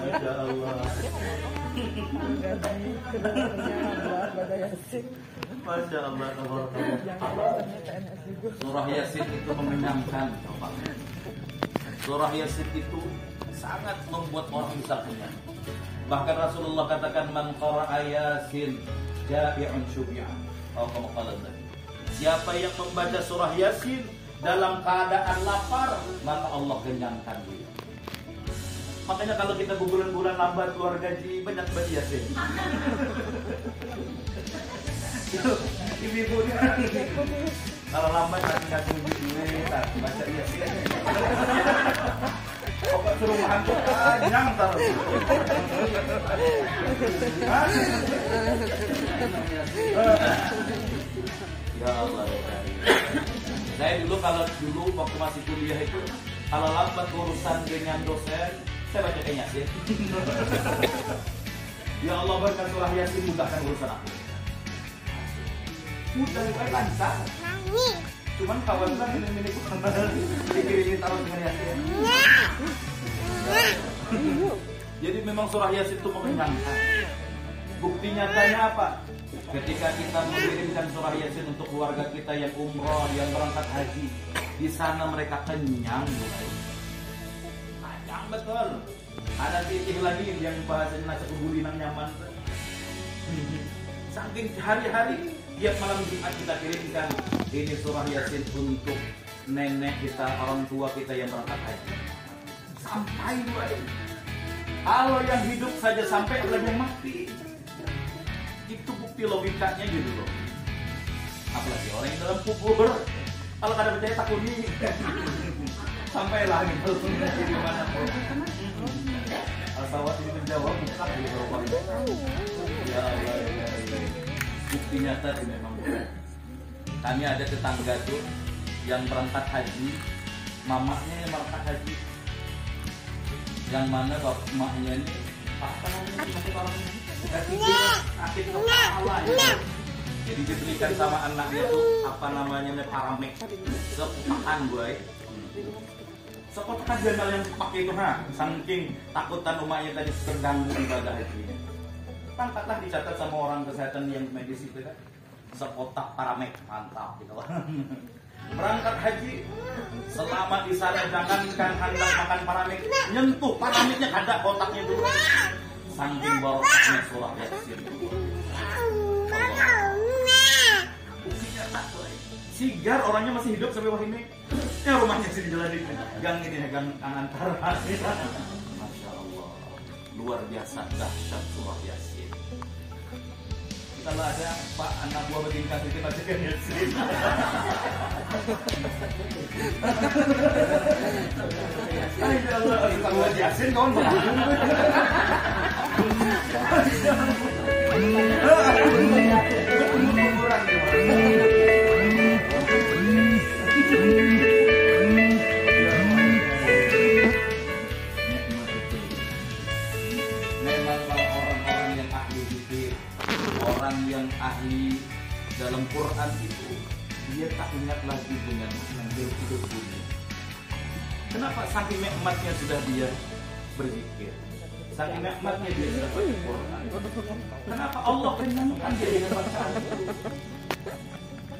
Masya Allah. Masya Allah. Surah Yasin itu mengenyangkan Surah Yasin itu sangat membuat orang bisa kenyang. Bahkan Rasulullah katakan man qara'a Yasin ja'i'un syubi'an. Oh, kamu Siapa yang membaca surah Yasin dalam keadaan lapar, maka Allah kenyangkan dia. Makanya kalau kita bulan-bulan lambat keluar gaji, banyak baca Yasin. [LAUGHS] Ibu-ibu kalau lambat nanti ngasih duit, baca Yasin. [LAUGHS] Suruh taruh. Ya Allah ya Saya dulu kalau dulu waktu masih kuliah itu kalau lambat urusan dengan dosen, saya baca Yasin. ya Allah berkat surah Yasin mudahkan urusan aku. Mudah lancar. Nangis. Cuman kawan kan ini ini dikirimin taruh dengan Yasin. Jadi memang surah Yasin itu mengenyangkan. Bukti nyatanya apa? Ketika kita mengirimkan surah Yasin untuk keluarga kita yang umroh, yang berangkat haji, di sana mereka kenyang, Kenyang betul. Ada titik lagi yang bahasanya nasi kebulinang nyaman. Saking hari-hari tiap malam Jumat kita kirimkan ini surah Yasin untuk nenek kita, orang tua kita yang berangkat haji. Sampai dua ini. Kalau yang hidup saja sampai apalagi yang mati. Itu bukti logikanya gitu loh. Apalagi orang yang dalam kubur. Kalau kada percaya takut ini. [LAUGHS] sampai lah gitu. Jadi mana pun. Asawat ini menjawab, bukan gitu. Ya Allah, ya Allah bukti nyata sih memang kami ada tetangga tuh yang berangkat haji mamanya yang berangkat haji yang mana bapaknya ini? Apa namanya? Masih orang aktif kepala ya. Jadi diberikan sama anaknya tuh apa namanya nih paramek sepekan gue sepekan dia yang pakai itu nah saking takutan umatnya tadi terganggu ibadah hajinya angkatlah dicatat sama orang kesehatan yang medis itu kan sekotak paramek mantap gitu [LAUGHS] berangkat haji selama di sana jangankan anda makan paramek nyentuh parameknya ada kotaknya dulu. Saking barokahnya surah yasin sigar orangnya masih hidup sampai wah ini ya rumahnya sih di jalan ini gang ini gang antara masya Allah. Luar biasa dahsyat surah yasin kalau ada Pak anak buah bertingkah itu pasti kan Yasin. Ayo Allah, kalau Yasin kawan Quran itu dia tak ingat lagi dengan hidup hidup dunia. Kenapa saking nikmatnya sudah dia berzikir? Saking nikmatnya dia sudah baca Quran. Kenapa Allah kenyangkan dia dengan bacaan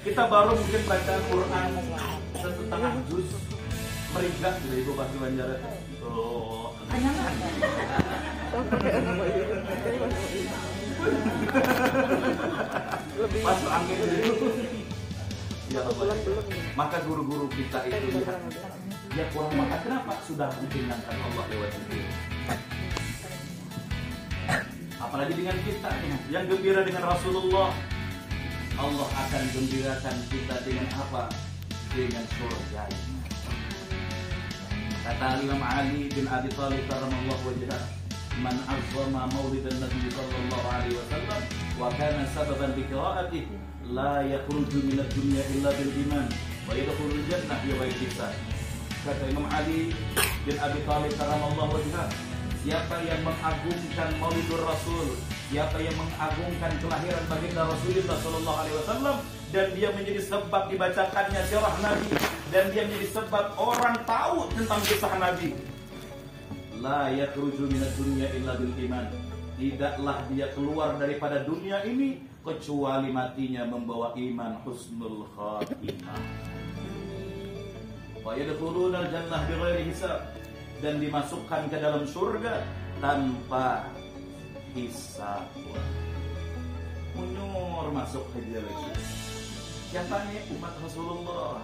Kita baru mungkin baca Quran satu setengah juz merigat gitu ibu pasti banjar oh kenyangan [LAUGHS] lebih masuk angin dulu. Ya Allah. maka guru-guru kita itu lihat. ya kurang makan. Kenapa sudah menyenangkan Allah lewat itu apalagi dengan kita yang gembira dengan Rasulullah. Allah akan gembirakan kita dengan apa? Dengan surga. Kata Imam Ali bin Abi Thalib karramallahu wajhah man azzama maulidan Nabi sallallahu alaihi wasallam wa kana sababan bi qira'atihi la yakhruju min ad-dunya illa bil iman wa yadkhulul jannah bi ghairi hisab. Kata Imam Ali bin Abi Thalib karramallahu wajhah, siapa yang mengagungkan Maulidur Rasul, siapa yang mengagungkan kelahiran baginda Rasulullah sallallahu alaihi wasallam dan dia menjadi sebab dibacakannya sirah Nabi dan dia menjadi sebab orang tahu tentang kisah Nabi la yakhruju minad dunya illa bil iman. Tidaklah dia keluar daripada dunia ini kecuali matinya membawa iman husnul khatimah. Wa yadkhuluna al-jannah bighairi hisab. dan dimasukkan ke dalam surga tanpa hisab. Munyur masuk ke dalam Siapa nih umat Rasulullah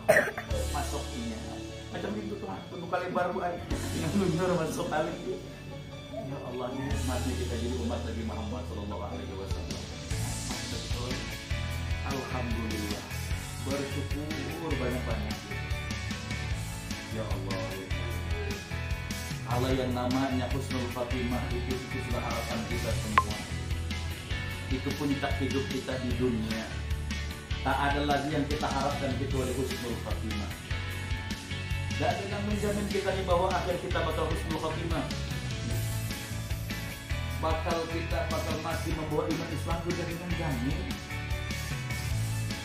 masuk ini macam itu tuh penuh kali baru aja yang munyur masuk kali ya Allah nikmatnya kita jadi umat Nabi Muhammad Sallallahu Alaihi Wasallam. Betul. Alhamdulillah. Bersyukur banyak-banyak. Ya Allah. Kalau yang namanya Husnul Fatimah itu, itu sudah harapan kita semua. Itu pun tak hidup kita di dunia. Tak ada lagi yang kita harapkan kecuali Husnul Fatimah Gak ada yang menjamin kita di bawah akhir kita bakal Husnul Fatimah bakal kita bakal mati membawa iman Islam itu jadi menjamin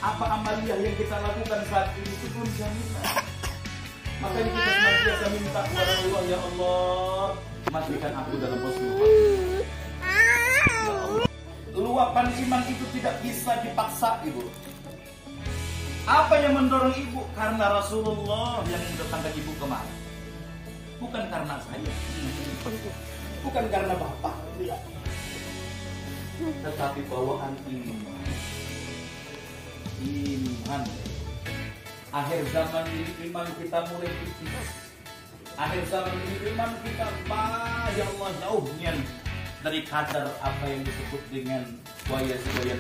apa amaliyah yang kita lakukan saat ini itu belum jaminan makanya kita senantiasa minta kepada Allah ya Allah matikan aku dalam husnul ya luapan iman itu tidak bisa dipaksa ibu apa yang mendorong ibu? Karena Rasulullah yang mendatangkan ibu ke mana bukan karena saya. Bukan karena bapak. Tetapi bawaan iman. Iman. Akhir zaman ini iman kita mulai tipis. Akhir zaman ini iman kita ya Allah jauhnya dari kadar apa yang disebut dengan buaya-buaya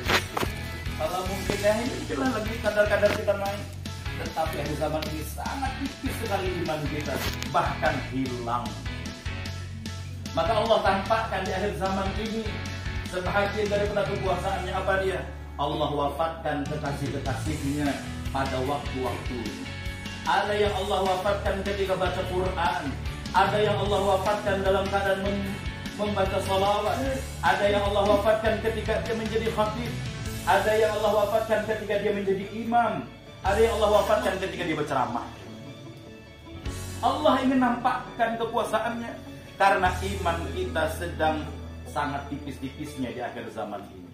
kalau mungkin ya ini kita lagi kadar-kadar kita naik tetapi akhir zaman ini sangat tipis sekali iman kita bahkan hilang maka Allah tampakkan di akhir zaman ini sebahagian daripada kekuasaannya apa dia? Allah wafatkan kekasih-kekasihnya pada waktu-waktu. Ada yang Allah wafatkan ketika baca Quran. Ada yang Allah wafatkan dalam keadaan mem membaca salawat. Ada yang Allah wafatkan ketika dia menjadi khatib. Ada yang Allah wafatkan ketika dia menjadi imam. Ada yang Allah wafatkan ketika dia berceramah. Allah ingin nampakkan kekuasaannya karena iman kita sedang sangat tipis-tipisnya di akhir zaman ini.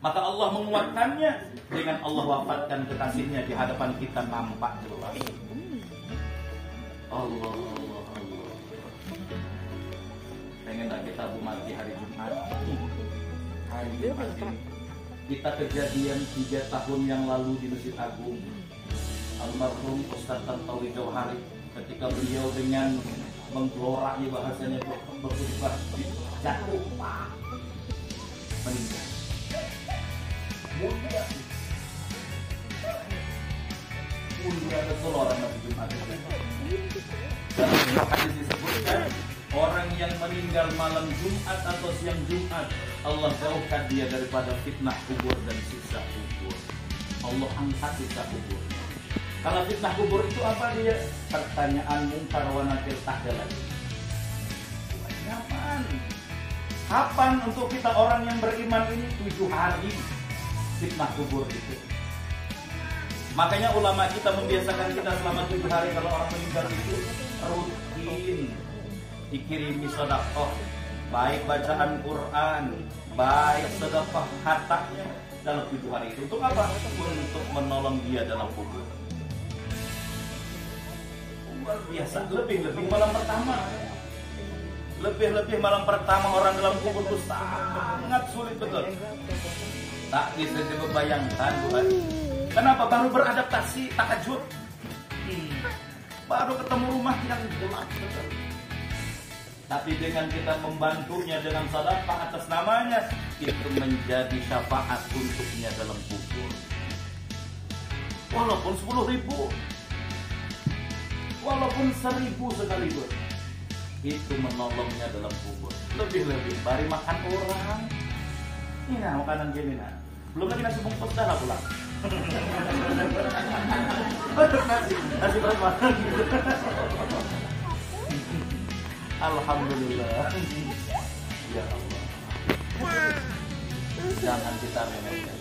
Maka Allah menguatkannya dengan Allah wafatkan kekasihnya di hadapan kita nampak jelas. Allah, Allah, Allah. Pengen tak kita mati hari Jumat? Hari Jumat ini. Kita kejadian tiga tahun yang lalu di Masjid Agung. Almarhum Ustaz Tantawi Jauhari ketika beliau dengan menggeloraki bahasanya berkhutbah jatuh meninggal. Mulia. Mulia betul orang Nabi Jumat orang yang meninggal malam Jumat atau siang Jumat Allah jauhkan dia daripada fitnah kubur dan siksa kubur Allah angkat siksa kubur kalau fitnah kubur itu apa dia? Pertanyaan mungkar wa nakir lagi. Kapan? Kapan untuk kita orang yang beriman ini tujuh hari fitnah kubur itu? Makanya ulama kita membiasakan kita selama tujuh hari kalau orang meninggal itu rutin dikirimi sedekah, baik bacaan Quran, baik sedekah hartanya dalam tujuh hari. Itu. Untuk apa? Untuk menolong dia dalam kubur. Luar biasa. Lebih-lebih malam pertama. Lebih-lebih malam pertama orang dalam kubur itu sangat sulit betul? Tak bisa dibayangkan Tuhan. Kenapa? Baru beradaptasi takajud hmm. baru ketemu rumah yang gelap betul tapi dengan kita membantunya dengan sedekah atas namanya itu menjadi syafaat untuknya dalam kubur. Walaupun sepuluh ribu walaupun seribu sekalipun itu menolongnya dalam kubur. Lebih-lebih bari makan orang. Ini nah makanan gini nah belum lagi nasi bungkus dah pulang. [LAUGHS] Nasi nasi berapa Alhamdulillah. Ya Allah. Jangan kita remehkan.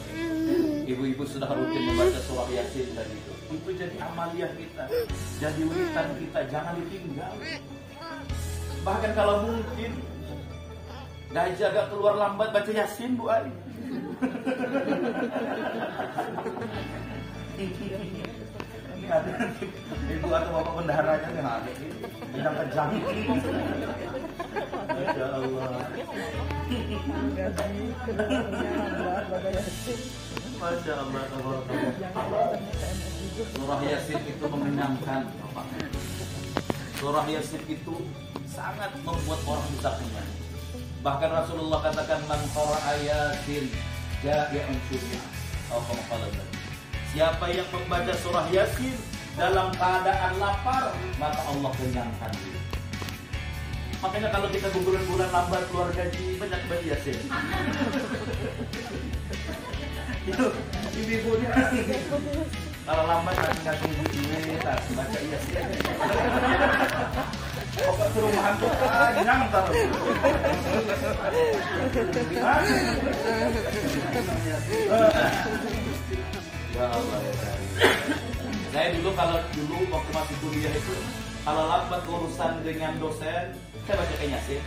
Ibu-ibu sudah rutin membaca surah yasin tadi itu. Itu jadi amaliah kita. Jadi wiritan kita. Jangan ditinggal. Bahkan kalau mungkin gajah agak keluar lambat baca yasin bu ini ibu atau bapak bendaharanya yang ada kejang-kejang. Masya Allah. Masya Allah. Surah Yasin itu mengenyangkan. Surah Yasin itu sangat membuat orang bisa kenyang. Bahkan Rasulullah katakan man qara'a Yasin. Atau Siapa yang membaca surah Yasin dalam keadaan lapar, maka Allah kenyangkan dia. Makanya kalau kita bulan-bulan lambat keluar gaji, banyak baca Yasin. Itu ibu-ibunya kalau lambat nanti nggak tunggu duit, baca Yasin. Pokok suruh hantu panjang tahu. Ya Allah ya Saya dulu kalau dulu waktu masih kuliah itu kalau lambat urusan dengan dosen, saya baca kayak Yasin.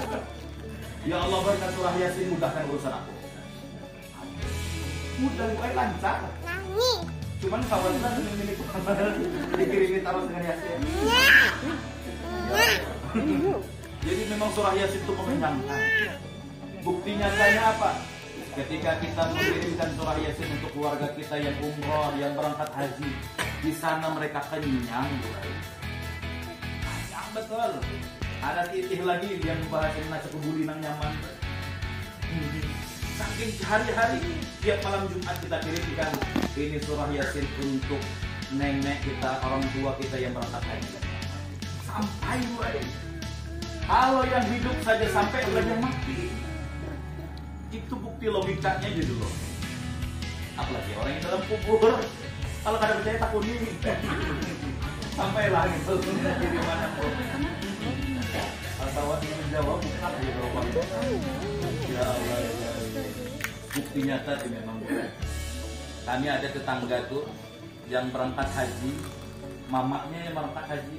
[LAUGHS] ya Allah berkat surah Yasin mudahkan urusan aku. Mudah, gue lancar. Cuman kawan kita ini itu dikirimi taruh dengan Yasin. Jadi memang surah Yasin itu mengenyangkan. Buktinya saya apa? Ketika kita mengirimkan surah Yasin untuk keluarga kita yang umroh, yang berangkat haji, di sana mereka kenyang, Kenyang betul. Ada titih lagi yang membahas nasi kebuli nang nyaman. Saking hari-hari tiap malam Jumat kita kirimkan ini surah Yasin untuk nenek kita, orang tua kita yang berangkat haji. Sampai mulai. Kalau yang hidup saja sampai udah yang mati. Itu bukti logikanya gitu loh. Apalagi orang yang dalam kubur. Kalau kada percaya takut [LAUGHS] ini. sampai lah gitu. Di mana pun. Atau menjawab bukan ya Ya Allah ya bukti nyata sih memang kami ada tetangga tuh yang berangkat haji mamanya yang berangkat haji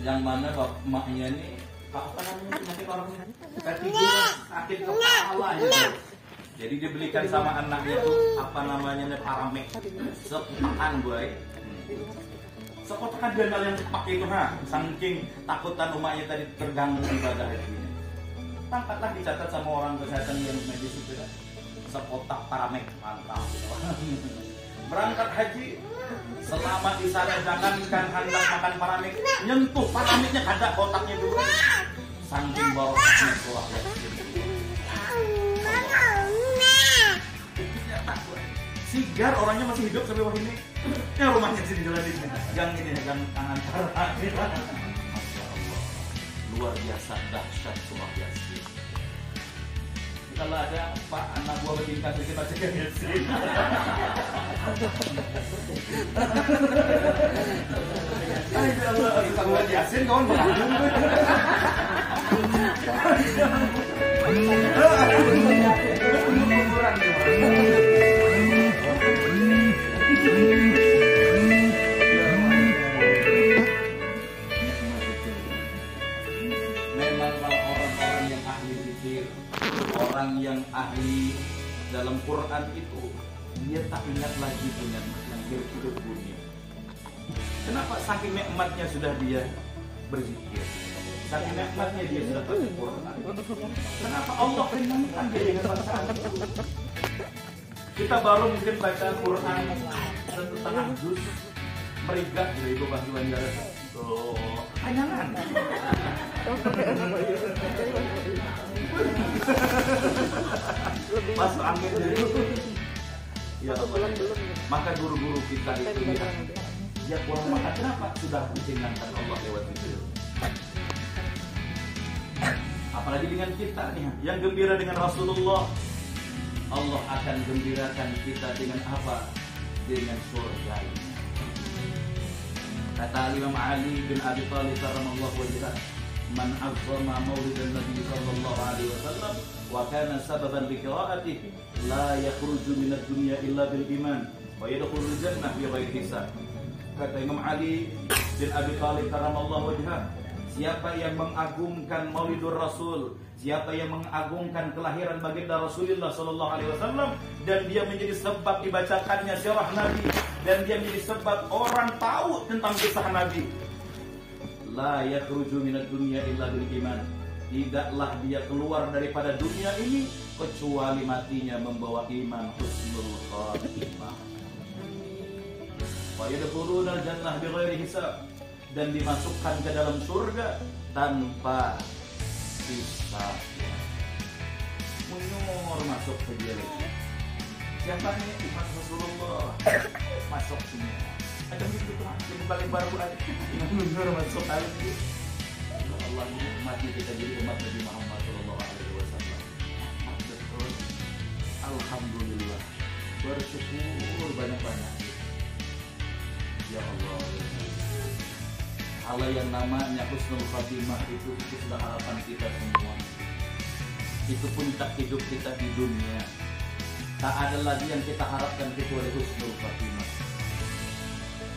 yang mana bapaknya ini apa namanya? Nanti orangnya ketiga sakit kepala gitu jadi dibelikan sama anaknya. Tuh apa namanya paramek sepekan gue sekotakan gandal yang pakai itu ha? Saking takutan umatnya tadi terganggu ibadah haji angkatlah dicatat sama orang kesehatan yang medis itu kan sekotak paramek mantap. [LAUGHS] Berangkat haji selama di sana jangankan hendak makan paramek nyentuh parameknya ada kotaknya dulu. Saking barokahnya sekolah Sigar orangnya masih hidup sampai wah ini. Ya rumahnya sini jalan ini. Gang ini, gang tangan luar biasa dahsyat luar biasa kalau ada pak anak buah bertingkat kita baca yasin buat yasin kawan mengagum. ahli dalam Quran itu dia tak ingat lagi punya yang hidup dunia. Kenapa saking nikmatnya sudah dia berzikir? Saking nikmatnya dia sudah baca Quran. Kenapa Allah kenyangkan dia dengan bacaan itu? Kita baru mungkin baca Quran satu setengah juz merigak gitu ibu bantuan jalan tuh [LAUGHS] [LAUGHS] kenyangan masuk angin dulu ya belum belum maka guru-guru kita itu ya. Dia kurang makan. Kenapa sudah ditinggalkan Allah lewat itu? Apalagi dengan kita nih yang gembira dengan Rasulullah. Allah akan gembirakan kita dengan apa? Dengan surga kata Imam Ali bin Abi Thalib radhiyallahu anhu man azzama maulidan Nabi sallallahu alaihi wasallam wa kana sababan bi qiraatihi la yakhruju min ad-dunya illa bil iman wa kata Imam Ali bin Abi Thalib karamallahu wajhah siapa yang mengagungkan Maulidur Rasul Siapa yang mengagungkan kelahiran baginda Rasulullah Sallallahu Alaihi Wasallam dan dia menjadi sebab dibacakannya sirah Nabi dan dia menjadi sebab orang tahu tentang kisah Nabi. La yakhruju minad dunya illa bil iman. Tidaklah dia keluar daripada dunia ini kecuali matinya membawa iman husnul khatimah. Wa yadkhuluna jannah bighairi hisab dan dimasukkan ke dalam surga tanpa hisab. Munyur masuk ke dia. Siapa nih umat Rasulullah masuk sini. Ada begitu tuh, yang paling baru ada. Munyur masuk. Ya Allah mati kita jadi umat Nabi Muhammad Sallallahu Alaihi Wasallam. Alhamdulillah. Bersyukur banyak-banyak. Ya Allah. Allah yang namanya Husnul Khatimah itu itu sudah harapan kita semua. Itu puncak hidup kita di dunia. Tak ada lagi yang kita harapkan kecuali Husnul Khatimah.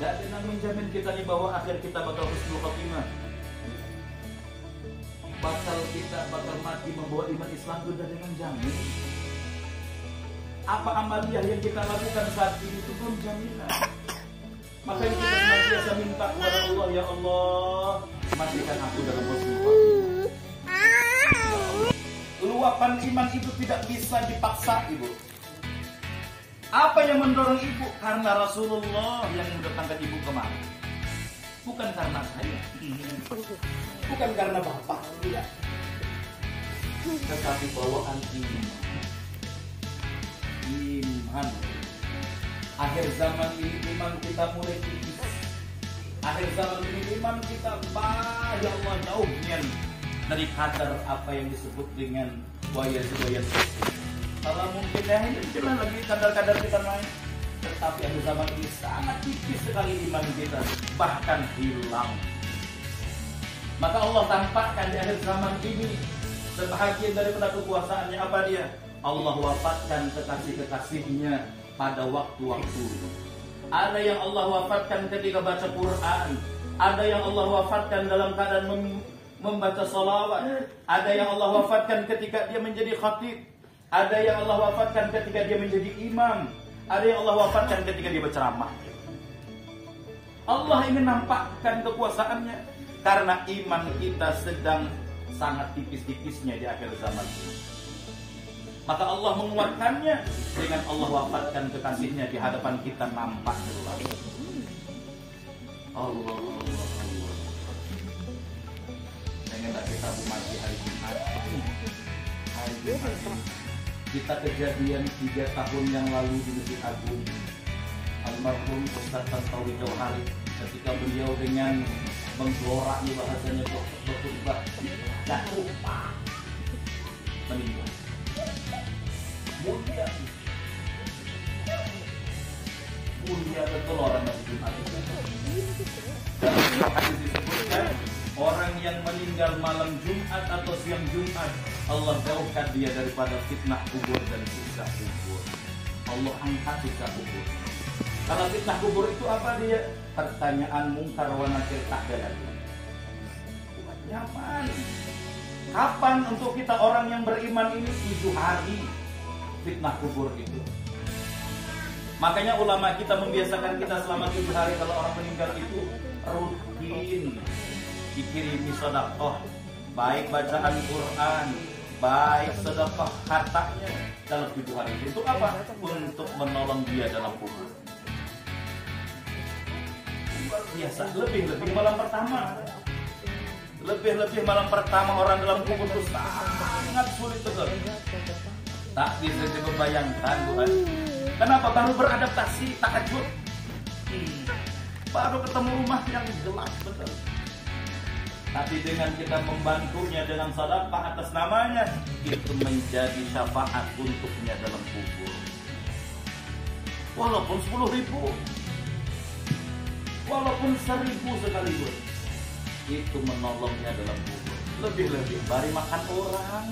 Dan dengan menjamin kita di bawah akhir kita bakal Husnul Khatimah. Bakal kita bakal mati membawa iman Islam sudah dengan jamin. Apa amaliyah yang kita lakukan saat ini itu belum jaminan. Makanya kita senantiasa minta kepada Allah, ya Allah, matikan aku dalam husnul khatimah. Luapan iman itu tidak bisa dipaksa, Ibu. Apa yang mendorong Ibu? Karena Rasulullah yang mendatangkan Ibu kemari. Bukan karena saya. Bukan karena Bapak, tidak. Tetapi bawaan iman. Iman akhir zaman ini iman kita mulai tipis akhir zaman ini iman kita banyak Allah jauhnya dari kadar apa yang disebut dengan wayas wayas kalau mungkin ya ini jelas lagi kadar-kadar kita main. Tetapi akhir zaman ini sangat tipis sekali iman kita bahkan hilang maka Allah tampakkan di akhir zaman ini sebahagian daripada kekuasaannya apa dia? Allah wafatkan kekasih-kekasihnya pada waktu-waktu. Ada yang Allah wafatkan ketika baca Quran, ada yang Allah wafatkan dalam keadaan mem membaca salawat, ada yang Allah wafatkan ketika dia menjadi khatib, ada yang Allah wafatkan ketika dia menjadi imam, ada yang Allah wafatkan ketika dia berceramah. Allah ingin nampakkan kekuasaannya karena iman kita sedang sangat tipis-tipisnya di akhir zaman ini. Maka Allah menguatkannya dengan Allah wafatkan kekasihnya di hadapan kita nampak. Allah, Allah, Allah. Pengenlah kita hari Jumat. Hari Jumat. Kita kejadian tiga tahun yang lalu di Masjid Agung. Almarhum Ustaz Tantawi Jauhari ketika beliau dengan menggeloraki bahasanya berkhutbah. Dan lupa. Meninggal. Mulia. Mulia betul orang yang Jumat itu disebutkan orang yang meninggal malam Jumat atau siang Jumat Allah jauhkan dia daripada fitnah kubur dan siksa kubur. Allah angkat siksa kubur. Kalau fitnah kubur itu apa dia? Pertanyaan mungkar wa nakir lagi nyaman. Kapan untuk kita orang yang beriman ini? Tujuh hari fitnah kubur itu. Makanya ulama kita membiasakan kita selama tujuh hari kalau orang meninggal itu rutin dikirimi sedekah, baik bacaan Quran, baik sedekah hartanya dalam tujuh hari itu. Untuk apa? Untuk menolong dia dalam kubur. Biasa, lebih-lebih malam pertama. Lebih-lebih malam pertama orang dalam kubur itu sangat sulit betul. Tak bisa dibayangkan Tuhan. Kenapa baru beradaptasi tahajud? Hmm. Baru ketemu rumah yang gelap betul. Tapi dengan kita membantunya dengan sadaqah atas namanya, itu menjadi syafaat untuknya dalam kubur. Walaupun sepuluh ribu, walaupun seribu sekaligus, itu menolongnya dalam kubur. Lebih-lebih, bari makan orang,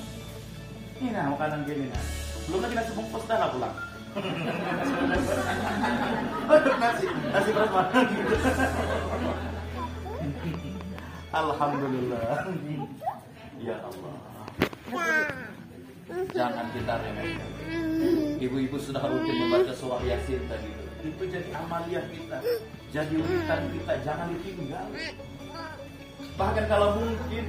ini nah makanan gini nah. Belum lagi nasi bungkus dah lah pulang. [LAUGHS] nasi, nasi berapa? Alhamdulillah. Ya Allah. Jangan kita remehkan. Ibu-ibu sudah rutin membaca surah Yasin tadi itu. Itu jadi amaliah kita. Jadi urutan kita, jangan ditinggal. Bahkan kalau mungkin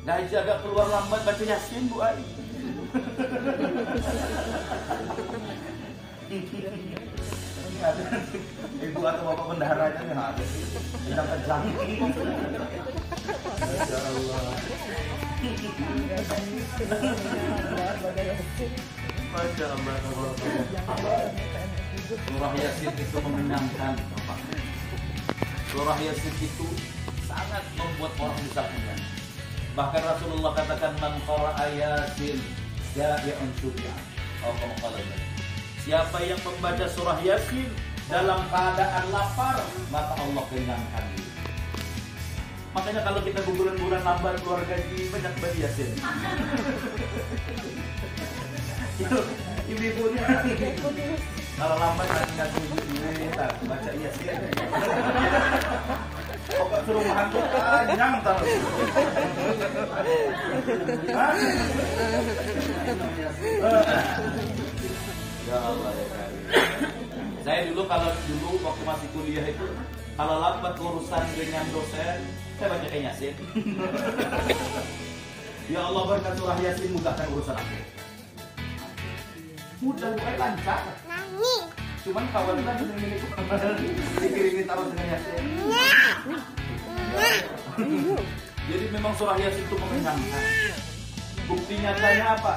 Gaji agak keluar lambat baca Yasin Bu [LAUGHS] Ai. Ibu atau bapak bendaharanya yang ada Yang kejang Masya Allah Masya Allah Surah Yasin itu menyenangkan Surah Yasin itu sangat membuat orang bisa kenyang Bahkan Rasulullah katakan man qara'a Yasin ja'i'un syubi'an. Oh, Siapa yang membaca surah Yasin dalam keadaan lapar, maka Allah kenyangkan dia. Makanya kalau kita bulan-bulan lambat keluar gaji banyak baca Yasin. Ibu-ibunya kalau lambat nggak duit, baca Yasin. Pokok suruh makan tuh panjang terus. Ya Allah ya Saya dulu kalau dulu waktu masih kuliah itu kalau lambat urusan dengan dosen, saya baca kayak Yasin. ya Allah berkat surah Yasin mudahkan urusan aku. Mudah bukan lancar. Cuman kawan kan dengan milik dikirimin taruh dengan Yasin. Jadi memang surah Yasin itu mengenyangkan. Bukti nyatanya apa?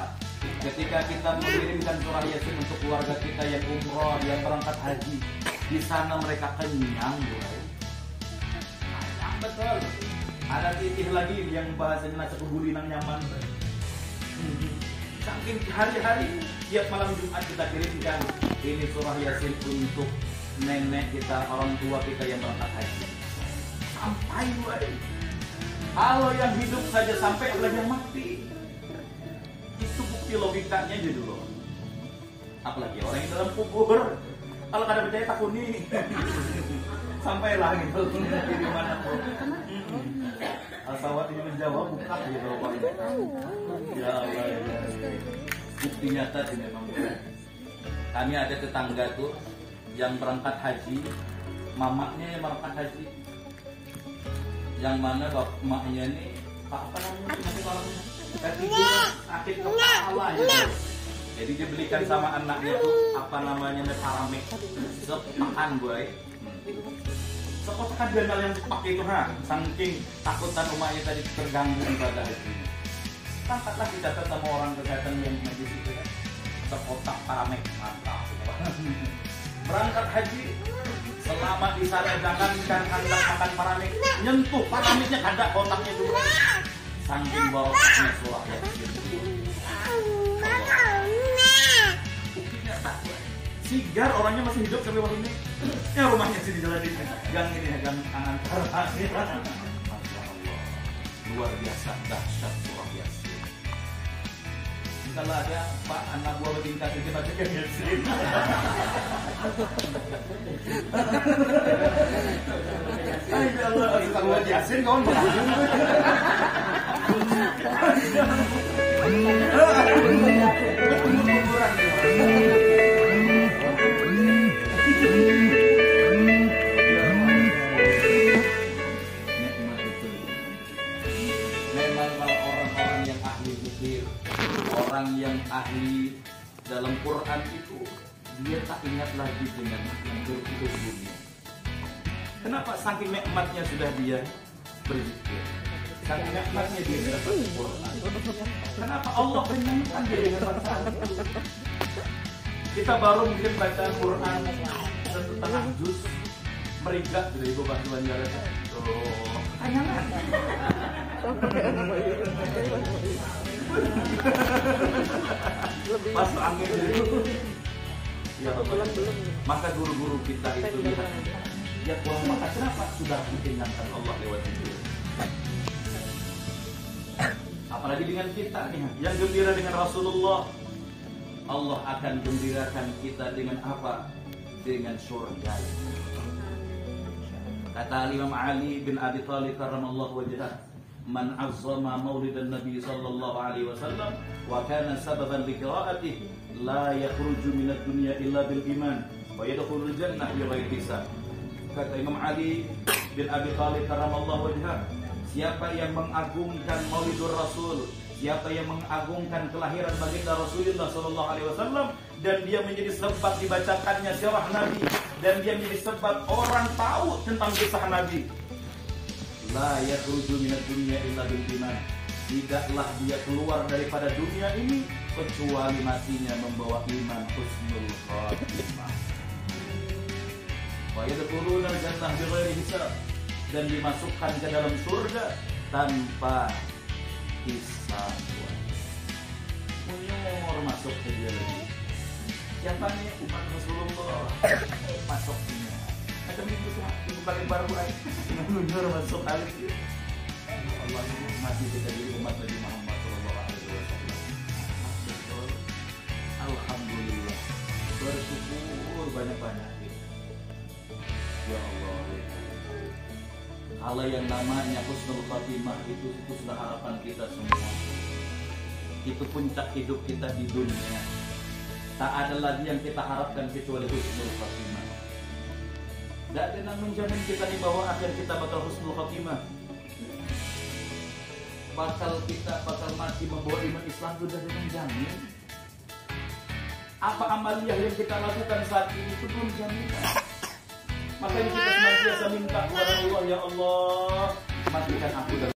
Ketika kita mengirimkan surah Yasin untuk keluarga kita yang umroh, yang berangkat haji, di sana mereka kenyang, bro. Kenyang betul. Ada titik lagi yang bahasanya nasi kebulinang nyaman. Saking hari-hari tiap malam Jumat kita kirimkan ini surah Yasin untuk nenek kita, orang tua kita yang berangkat haji. Sampai gue. Kalau yang hidup saja sampai apalagi yang mati. Bukti logikanya jadi loh. Apalagi orang yang dalam kubur. Kalau kada percaya takuni. [LAUGHS] Sampailah gitu di mana pun. Asawat ini menjawab buka gitu pokoknya. Ya Allah ya. Bukti nyata sih memang. Kami ada tetangga tuh yang berangkat haji, mamaknya yang berangkat haji, yang mana bapaknya ini apa namanya nanti orangnya ketiga sakit kepala ya jadi dibelikan sama anaknya tuh apa namanya paramik sepakan gue sekotakan bendal yang pakai itu ha? Saking takutan umatnya tadi terganggu ibadah haji angkatlah dicatat sama orang kesehatan yang medis itu kan? Sekotak paramik mantap. Berangkat haji selama di sana jangan kan anda makan paramik nyentuh paramiknya ada kotaknya juga saking barokahnya surah ya Sigar orangnya masih hidup sampai waktu ini. Ya rumahnya sih di jalan ini. Gang ini ya, gang kanan Masya Allah. Luar biasa dahsyat surah Yasin. Kalau ada Pak anak buah bertingkat itu baca kan Yasin. Ayo Allah, kita buat Yasin kawan. Memang kalau orang-orang yang ahli zikir, orang yang ahli dalam Quran itu dia tak ingat lagi dengan. Kenapa saking nikmatnya sudah dia berzikir? Nikmatnya dia dapat. Kenapa Allah kenyangkan dia dengan baca Kita baru mungkin baca Quran setengah juz merigat dari ibu Pak Banjaran. Oh, kenyangan. Masuk angin dulu. Ya, maka guru-guru kita itu lihat ya kurang maka kenapa sudah dikenyangkan Allah lewat itu apalagi dengan kita nih yang gembira dengan Rasulullah. Allah akan gembirakan kita dengan apa? Dengan surga. Kata Imam Ali bin Abi Thalib karramallahu wajhah man azzama maulidan nabi sallallahu alaihi wasallam wa kana sababan li qiraatihi la yakhruju minad dunya illa bil iman wa yadkhulul jannah bighairi hisab. Kata Imam Ali bin Abi Thalib karramallahu wajhah, siapa yang mengagungkan Maulidur Rasul, siapa yang mengagungkan kelahiran baginda Rasulullah sallallahu alaihi wasallam dan dia menjadi sebab dibacakannya sirah Nabi dan dia menjadi sebab orang tahu tentang kisah Nabi. La yakhruju minad dunya illa bil iman. Tidaklah dia keluar daripada dunia ini kecuali matinya membawa iman husnul khatimah. Wa yadkhuluna jannah bighairi hisab dan dimasukkan ke dalam surga tanpa hisab. Munyor masuk ke dia lagi. Siapa nih umat Rasulullah masuknya? Itu semua itu pakai baru aja. Munyor masuk kali itu. Allah masih kita jadi umat Nabi Muhammad Sallallahu Alaihi Wasallam. Alhamdulillah bersyukur banyak-banyak. Ya Allah. Kalau yang namanya husnul khatimah itu itu sudah harapan kita semua. Itu puncak hidup kita di dunia. Tak ada lagi yang kita harapkan kecuali husnul khatimah. Tidak ada yang menjamin kita di bawah akhir kita bakal husnul khatimah. Bakal kita bakal mati membawa iman Islam sudah menjamin. Apa amaliyah yang kita lakukan saat ini itu belum jaminan. Makanya kita senantiasa minta kepada Allah, ya Allah, matikan aku dalam